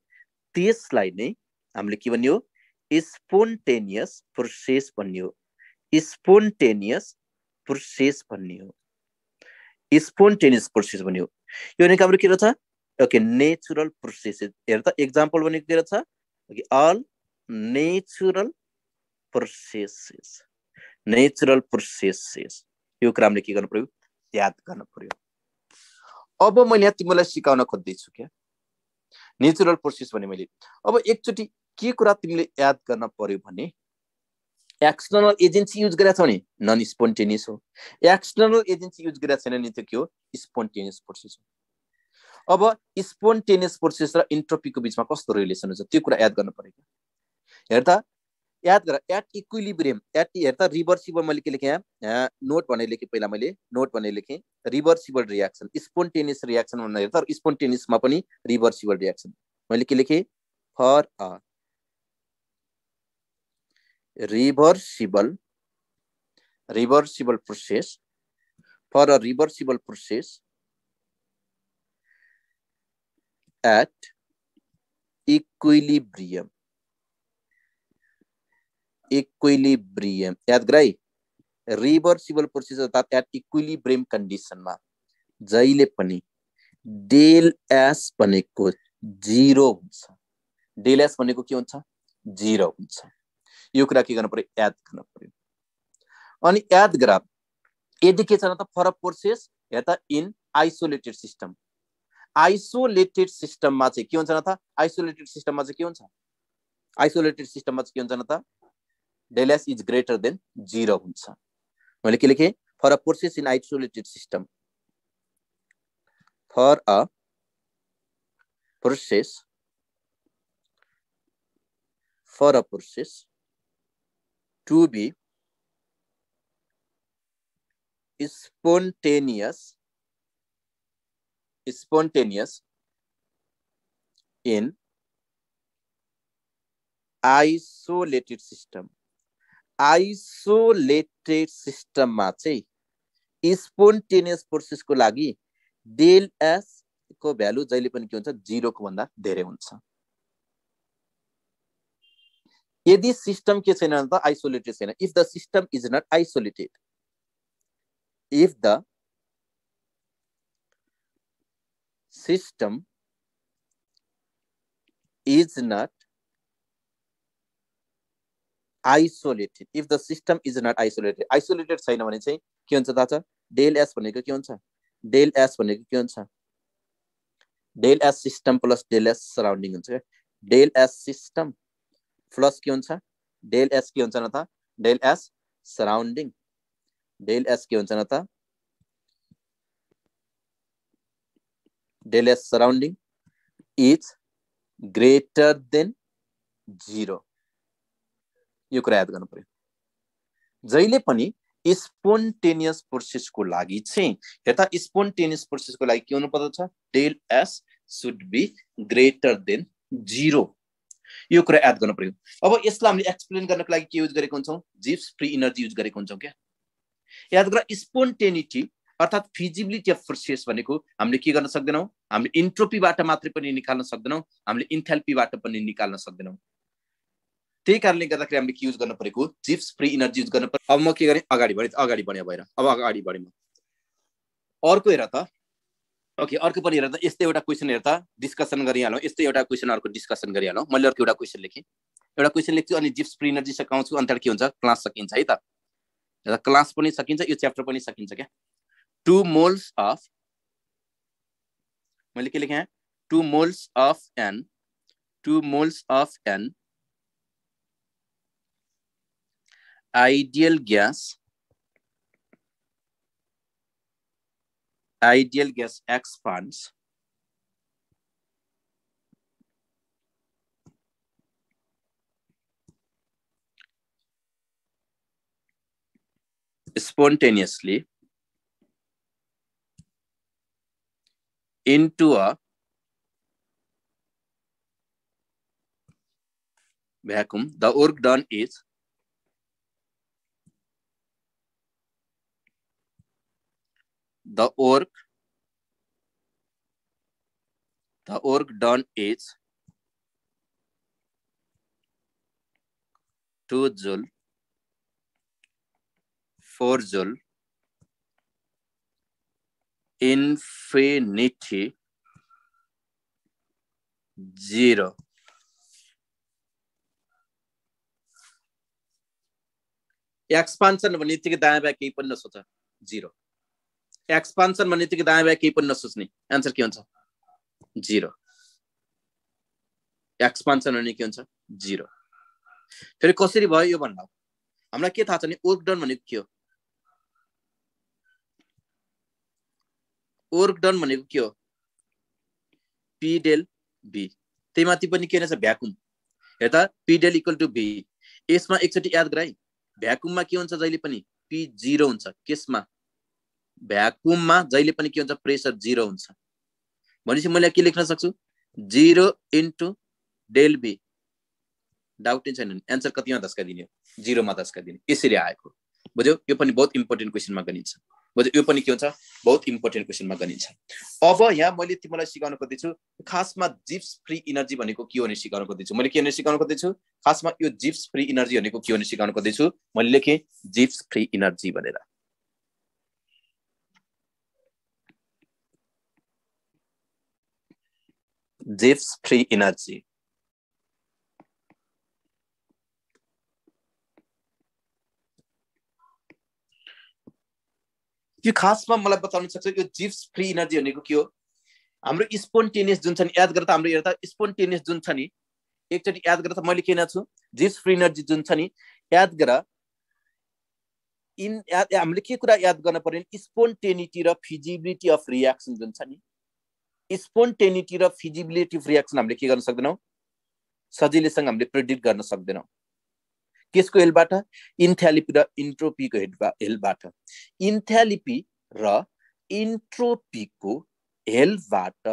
त्यसलाई नै हामीले के भन्यो? स्पोन्टेनियस प्रोसेस भन्ने हो स्पोन्टेनियस प्रोसेस भन्ने हो स्पोन्टेनियस प्रोसेस भन्ने हो यो भनेको हाम्रो के रहेछ? ओके नेचुरल प्रोसेस हेर त एक्जाम्पल भनेको के रहेछ? All natural processes natural processes यो कुरा हामीले के गर्नु पर्यो? याद गर्नु पर्यो। अब मैले यहाँ तिमीलाई सिकाउन खोज्दैछु क्या? नेचुरल प्रोसेस भने मैले अब एकचोटि के कुरा तिमीले याद गर्न पर्यो भने एक्सटर्नल एजेन्सी युज गरेका छौ नि? नन स्पोन्टेनियस हो। एक्सटर्नल एजेन्सी युज गरेका छैन नि त्यो के हो? स्पोन्टेनियस प्रोसेस हो। अब स्पोन्टेनियस प्रोसेस र इन्ट्रोपीको बिचमा कस्तो रिलेसन हुन्छ? त्यो कुरा याद गर्नु पऱ्यो हेर्दा याद गर एट इक्विलिब्रियम एट हेर्दा रिभर्सिबल मैले के लेखेँ यहाँ? नोट भनेर लेखेँ पहिला मैले नोट भनेर लेखेँ। रिभर्सिबल रियाक्सन स्पोन्टेनियस रियाक्सन भनेर हेर्दा स्पोन्टेनियसमा पनि रिभर्सिबल रियाक्सन मैले के लेखेँ? For a reversible reversible process for a reversible process at equilibrium equilibrium. याद गराइ रिभर्सिबल प्रोसेस अर्थात् एट इक्विलिब्रियम कन्डिसनमा जहिले पनि डेल एस भनेको जिरो हुन्छ। डेल एस भनेको के हुन्छ? जिरो हुन्छ। यो कुरा के गर्नु पर्यो याद गर्नु पर्यो अनि याद गर यदि के छ त फरक प्रोसेस या त इन आइसोलेटेड सिस्टम आइसोलेटेड सिस्टममा चाहिँ के हुन्छ न त आइसोलेटेड सिस्टममा चाहिँ के हुन्छ? आइसोलेटेड सिस्टममा चाहिँ के हुन्छ न त del S is greater than zero मैले के लेखेँ? For a process in isolated system for a process for a process to be spontaneous spontaneous in isolated system isolated सिस्टममा चाहिँ स्पोन्टेनियस प्रोसेसको लागि डेल एसको भ्यालु जहिले पनि के हुन्छ? जिरोको भन्दा धेरै हुन्छ। यदि सिस्टम के छैन त आइसोलेटेड छैन। If the system is not isolated if the system is not isolated if the system is not isolated isolated छैन भने चाहिँ के हुन्छ थाहा छ? डेल एस भनेको के हुन्छ? डेल एस भनेको के हुन्छ? Del S system plus del S surrounding हुन्छ क्या। डेल एस सिस्टम प्लस के हुन्छ? डेल एस के हुन्छ न त? Del S surrounding del S के हुन्छ न त? Del S surrounding is greater than zero यो कुरा याद गर्नु पर्यो। जहिले पनि स्पोन्टेनियस प्रोसेसको लागि चाहिँ हेर्दा स्पोन्टेनियस प्रोसेसको लागि के हुनु पर्दछ del S should be greater than zero. यो कुरा याद गर्नु पर्यो। अब यसलाई हामीले एक्सप्लेन गर्नको लागि के युज गरेको हुन्छौँ? जिप्स फ्री इनर्जी युज गरेको हुन्छौँ क्या? याद गर स्पोन्टेनिटी अर्थात् फिजिबिलिटी अफ प्रोसेस भनेको हामीले के गर्न सक्दैनौँ? हामीले इन्ट्रोपीबाट मात्रै पनि निकाल्न सक्दैनौँ। हामीले इन्थेल्पीबाट पनि निकाल्न सक्दैनौँ। त्यही कारणले गर्दाखेरि हामीले के युज गर्नु परेको? जिप्स फ्री इनर्जी युज गर्नु पर्यो अब म के गरेँ? अगाडि बढेँ अगाडि बढेँ भएर अब अगाडि बढेँ म। अर्को हेर त। ओके अर्को पनि हेर त। यस्तै एउटा क्वेसन हेर त। डिस्कसन गरिहालौँ। यस्तै एउटा क्वेसन अर्को डिस्कसन गरिहालौँ। मैले अर्को एउटा क्वेसन लेखेँ। एउटा क्वेसन लेख्छु अनि जिप्स फ्री इनर्जी सकाउँछु। अन्त के हुन्छ? क्लास सकिन्छ है त। क्लास पनि सकिन्छ यो च्याप्टर पनि सकिन्छ क्या? टु मोल्स अफ मैले के लेखेँ two moles of an two moles of an ideal gas ideal gas expands spontaneously. Into a vacuum. The work done is the work the work done is 2 joule 4 joule infinity zero expansion भन्ने बित्तिकै दायाँ बायाँ केही पनि नसोच zero expansion भन्ने बित्तिकै दायाँ बायाँ केही पनि नसोच्ने। एन्सर के हुन्छ? जिरो एक्सपान्सन भने के हुन्छ? जिरो फेरि कसरी भयो यो भन्दा? हामीलाई के थाहा छ भने वर्क डन भनेको के हो? वर्क डन भनेको के हो? पिडेल बी त्यही माथि पनि के रहेछ? भ्याकुम हेर्दा पिडेल इक्वल टु बी यसमा एकचोटि याद गराइ भ्याकुममा के हुन्छ जहिले पनि? पी जिरो हुन्छ। केसमा? भ्याकुममा जहिले पनि के हुन्छ प्रेसर जिरो हुन्छ। भनेपछि मैले के लेख्न सक्छु? Zero into del B. डाउटै छैन एन्सर कतिमा धस्काइदिने जिरोमा धस्काइदिने। यसरी आएको। बुझ्यौ यो पनि बहुत इम्पोर्टेन्ट क्वेसनमा गनिन्छ। बुझ्यो यो पनि के हुन्छ? बहुत इम्पोर्टेन्ट क्वेसनमा गनिन्छ। अब यहाँ मैले तिमीलाई सिकाउनु खोज्दैछु खासमा जिप्स फ्री इनर्जी भनेको के भने सिकाउनु खोज्दैछु। मैले के भने सिकाउनु खोज्दैछु? खासमा यो जिप्स फ्री इनर्जी भनेको के भने सिकाउनु खोज्दैछु? मैले लेखेँ जिप्स फ्री इनर्जी भनेर। Gives free energy. यो खासमा मलाई बताउन सक्छ यो जिप्स फ्री इनर्जी भनेको के हो? हाम्रो स्पोन्टेनियस जुन छ नि याद गरेर हाम्रो हेर्दा स्पोन्टेनियस जुन छ नि एकचोटि याद गरेर त मैले के छु? जिप्स फ्री इनर्जी जुन छ नि याद गर। इन हामीले के कुरा याद गर्न पर्यो स्पोन्टेनिटी र फिजिबिलिटी अफ रियाक्सन जुन छ नि स्पोन्टेनिटी र फिजिबिलिटी रियाक्सन हामीले के गर्न सक्दैनौँ? सजिलैसँग हामीले प्रेडिक्ट गर्न सक्दैनौँ। केसको हेलबाट इन्थ्यालिपी र इन्ट्रोपीको हेडबा हेलबाट इन्थ्यालिपी र इन्ट्रोपीको हेलबाट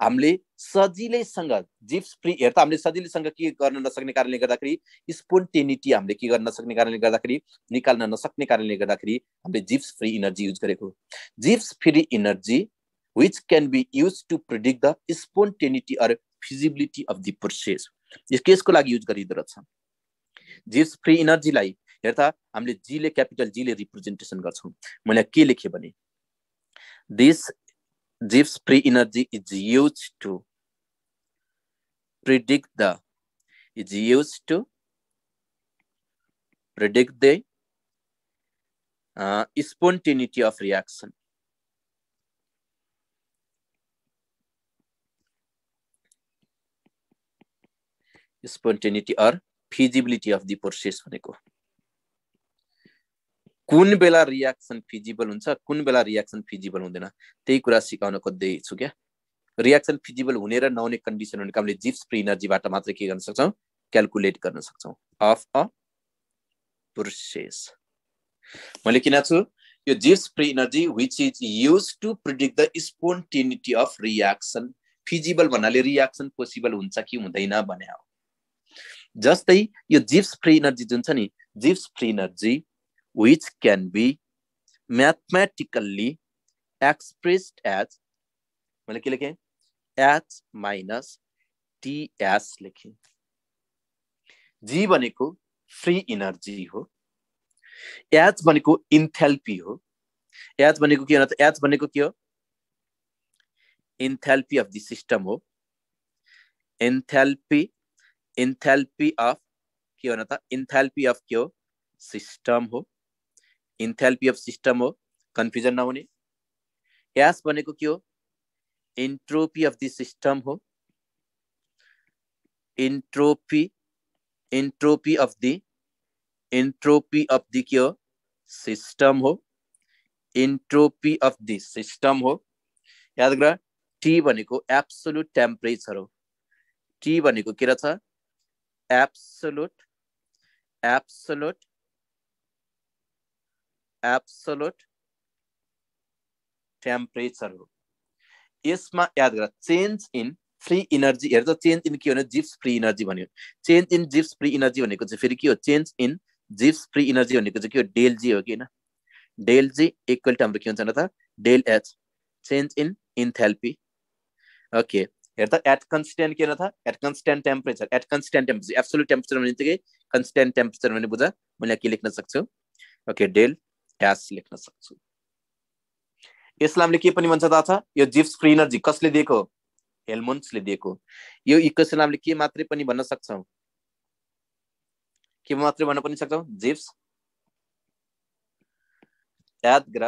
हामीले सजिलैसँग जिप्स फ्री हेर्दा हामीले सजिलैसँग के गर्न नसक्ने कारणले गर्दाखेरि स्पोन्टेनिटी हामीले के गर्न नसक्ने कारणले गर्दाखेरि निकाल्न नसक्ने कारणले गर्दाखेरि हामीले जिप्स फ्री इनर्जी युज गरेको Gibbs free energy which can be used to predict the spontaneity or feasibility of the process यस केसको लागि युज गरिँदो रहेछ जिप्स फ्री इनर्जीलाई हेर्दा हामीले जीले क्यापिटल जीले रिप्रेजेन्टेसन गर्छौँ मैले के लेखेँ भने this Gibbs free energy is used to predict the is used to predict the uh, spontaneity of spontaneity or feasibility of the process भनेको कुन बेला रियाक्सन फिजिबल हुन्छ कुन बेला रियाक्सन फिजिबल हुँदैन त्यही कुरा सिकाउन खोज्दैछु क्या। रियाक्सन फिजिबल हुने र नहुने कन्डिसन भनेको हामीले जिप्स फ्री इनर्जीबाट मात्रै के गर्न सक्छौँ? क्यालकुलेट गर्न सक्छौँ। अफ अ प्रोसेस मैले किन छु? यो Gibbs free energy which is used to predict the spontaneity of reaction feasible भन्नाले रियाक्सन पोसिबल हुन्छ कि हुँदैन भने हो। जस्तै यो जिप्स फ्री इनर्जी जुन छ नि Gibbs free energy which can be mathematically expressed as मैले के लेखेँ? एच माइनस टिएस लेखेँ। जी भनेको फ्री इनर्जी हो। एच भनेको इन्थेल्पी हो। एच भनेको के हो? त एच भनेको के हो? इन्थेल्पी अफ द सिस्टम हो। इन्थेल्पी इन्थेल्पी अफ के हो त इन्थेल्पी अफ के हो सिस्टम हो इन्थेल्पी अफ सिस्टम हो कन्फ्युजन नहुने एस भनेको के हो इन्ट्रोपी अफ द सिस्टम हो entropy entropy of the entropy of the के हो सिस्टम हो इन्ट्रोपी अफ द सिस्टम हो याद गर टी भनेको एब्सोल्युट टेम्परेचर हो टी भनेको के रहेछ एब्सोल्युट एब्सोल्युट एब्सोल्युट टेम्परेचर हो यसमा याद गर चेन्ज इन फ्री इनर्जी हेर त चेन्ज इन के हो भने जिप्स फ्री इनर्जी भन्यो। Change in Gibbs free energy भनेको चाहिँ फेरि के हो? Change in Gibbs free energy भनेको चाहिँ के हो? डेल जी हो कि होइन? डेल जी इक्वल टु हाम्रो के हुन्छ न त? Del H change in enthalpy okay हेर त एट कन्सटेन्ट के त at constant temperature at constant temperature absolute temperature भने चाहिँ कन्सटेन्ट टेम्परेचर भने बुझ मैले के लेख्न सक्छु? ओके डेल एस लेख्न सक्छु। यसलाई हामीले के पनि भन्छ थाहा छ? यो जिप्स फ्री इनर्जी कसले दिएको? हेलमोन्सले दिएको। यो इक्वेसन हामीले के मात्रै पनि भन्न सक्छौँ? के मात्रै भन्न पनि सक्छौँ? जिप्स याद गर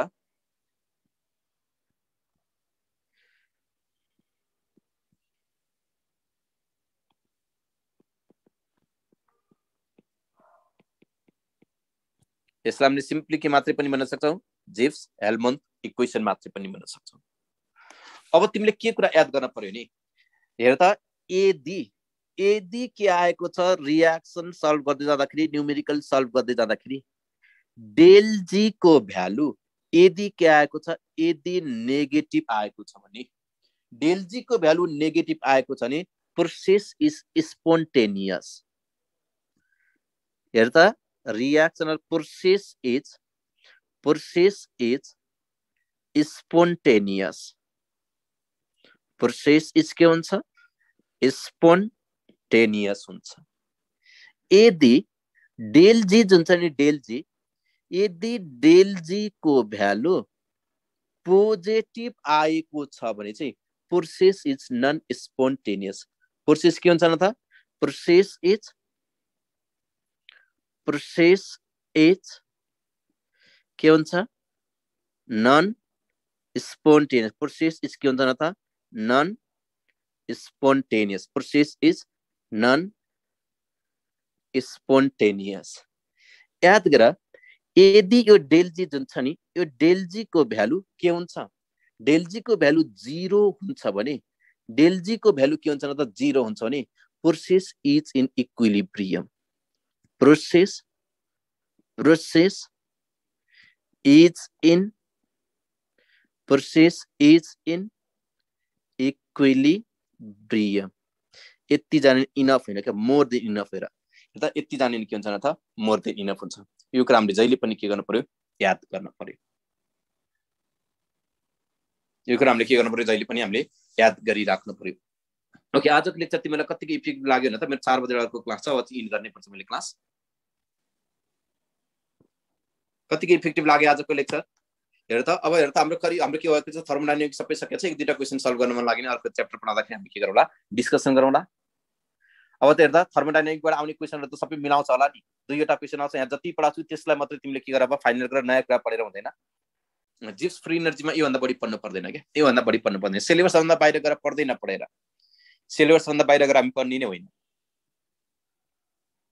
यसलाई हामीले सिम्पली के मात्रै पनि भन्न सक्छौँ? जिप्स हेलमोन्थ इक्वेसन मात्रै पनि भन्न सक्छौँ। अब तिमीले के कुरा याद गर्न पर्यो नि? हेर त यदि यदि के आएको छ? रियाक्सन सल्भ गर्दै जाँदाखेरि न्युमेरिकल सल्भ गर्दै जाँदाखेरि डेलजीको भ्यालु यदि के आएको छ? यदि नेगेटिभ आएको छ भने डेलजीको भ्यालु नेगेटिभ आएको छ भने प्रोसेस इज स्पोन्टेनियस हेर त reactional process is process is spontaneous. Process is के हुन्छ? स्पोन्टेनियस हुन्छ. यदि डेल जी जुन छ नि डेल जी यदि डेल जीको भ्यालु पोजिटिभ आएको छ भने चाहिँ process is non spontaneous process के हुन्छ न त प्रोसेस इज प्रोसेस इज के हुन्छ? नन स्पोन्टेनियस प्रोसेस इज के हुन्छ न त? Non spontaneous process is non spontaneous याद गर यदि यो डेलजी जुन छ नि यो डेलजीको भ्यालु के हुन्छ? डेलजीको भ्यालु जिरो हुन्छ भने डेलजीको भ्यालु के हुन्छ न त? जिरो हुन्छ भने process is in equilibrium process process is in. Process is in equilibrium. यति जाने इनफ होइन क्या मोर देन इनफ हेर यता यति जाने के हुन्छ त मोर देन इनफ हुन्छ यो कुरा हामीले जहिले पनि के गर्नु पर्यो याद गर्न पर्यो यो कुरा हामीले के गर्नु पर्यो जहिले पनि हामीले याद गरिराख्नु पर्यो ओके आजको लेक्चर तिमीलाई कतिको इफेक्ट लाग्यो भने त मेरो चार बजे अर्को क्लास छ अब इन गर्नैपर्छ मैले क्लास कतिको इफेक्टिभ लाग्यो आजको लेक्चर। हेर त अब हेर त हाम्रो करि हाम्रो के भएको छ थर्मोडाइनामिक सबै सकेको छ एक दुईवटा क्वेसन सल्भ गर्न मन लाग्ने अर्को च्याप्टर पढाउँदाखेरि हामी के गरौँला? डिस्कसन गरौँला। अब त हेर्दा थर्मोडाइनामिकबाट आउने क्वेसनहरू त सबै मिलाउँछ होला नि। दुईवटा क्वेसन आउँछ यहाँ जति पढाएको छु त्यसलाई मात्रै तिमीले के गर फाइनल गरेर नयाँ कुरा पढेर हुँदैन। जिप्स फ्री इनर्जीमा योभन्दा बढी पढ्नु पर्दैन क्या। योभन्दा बढी पढ्नु पर्दैन। सिलेबसभन्दा बाहिर गएर पढ्दै नपढेर सिलेबसभन्दा बाहिर गएर हामी पढ्ने नै होइन।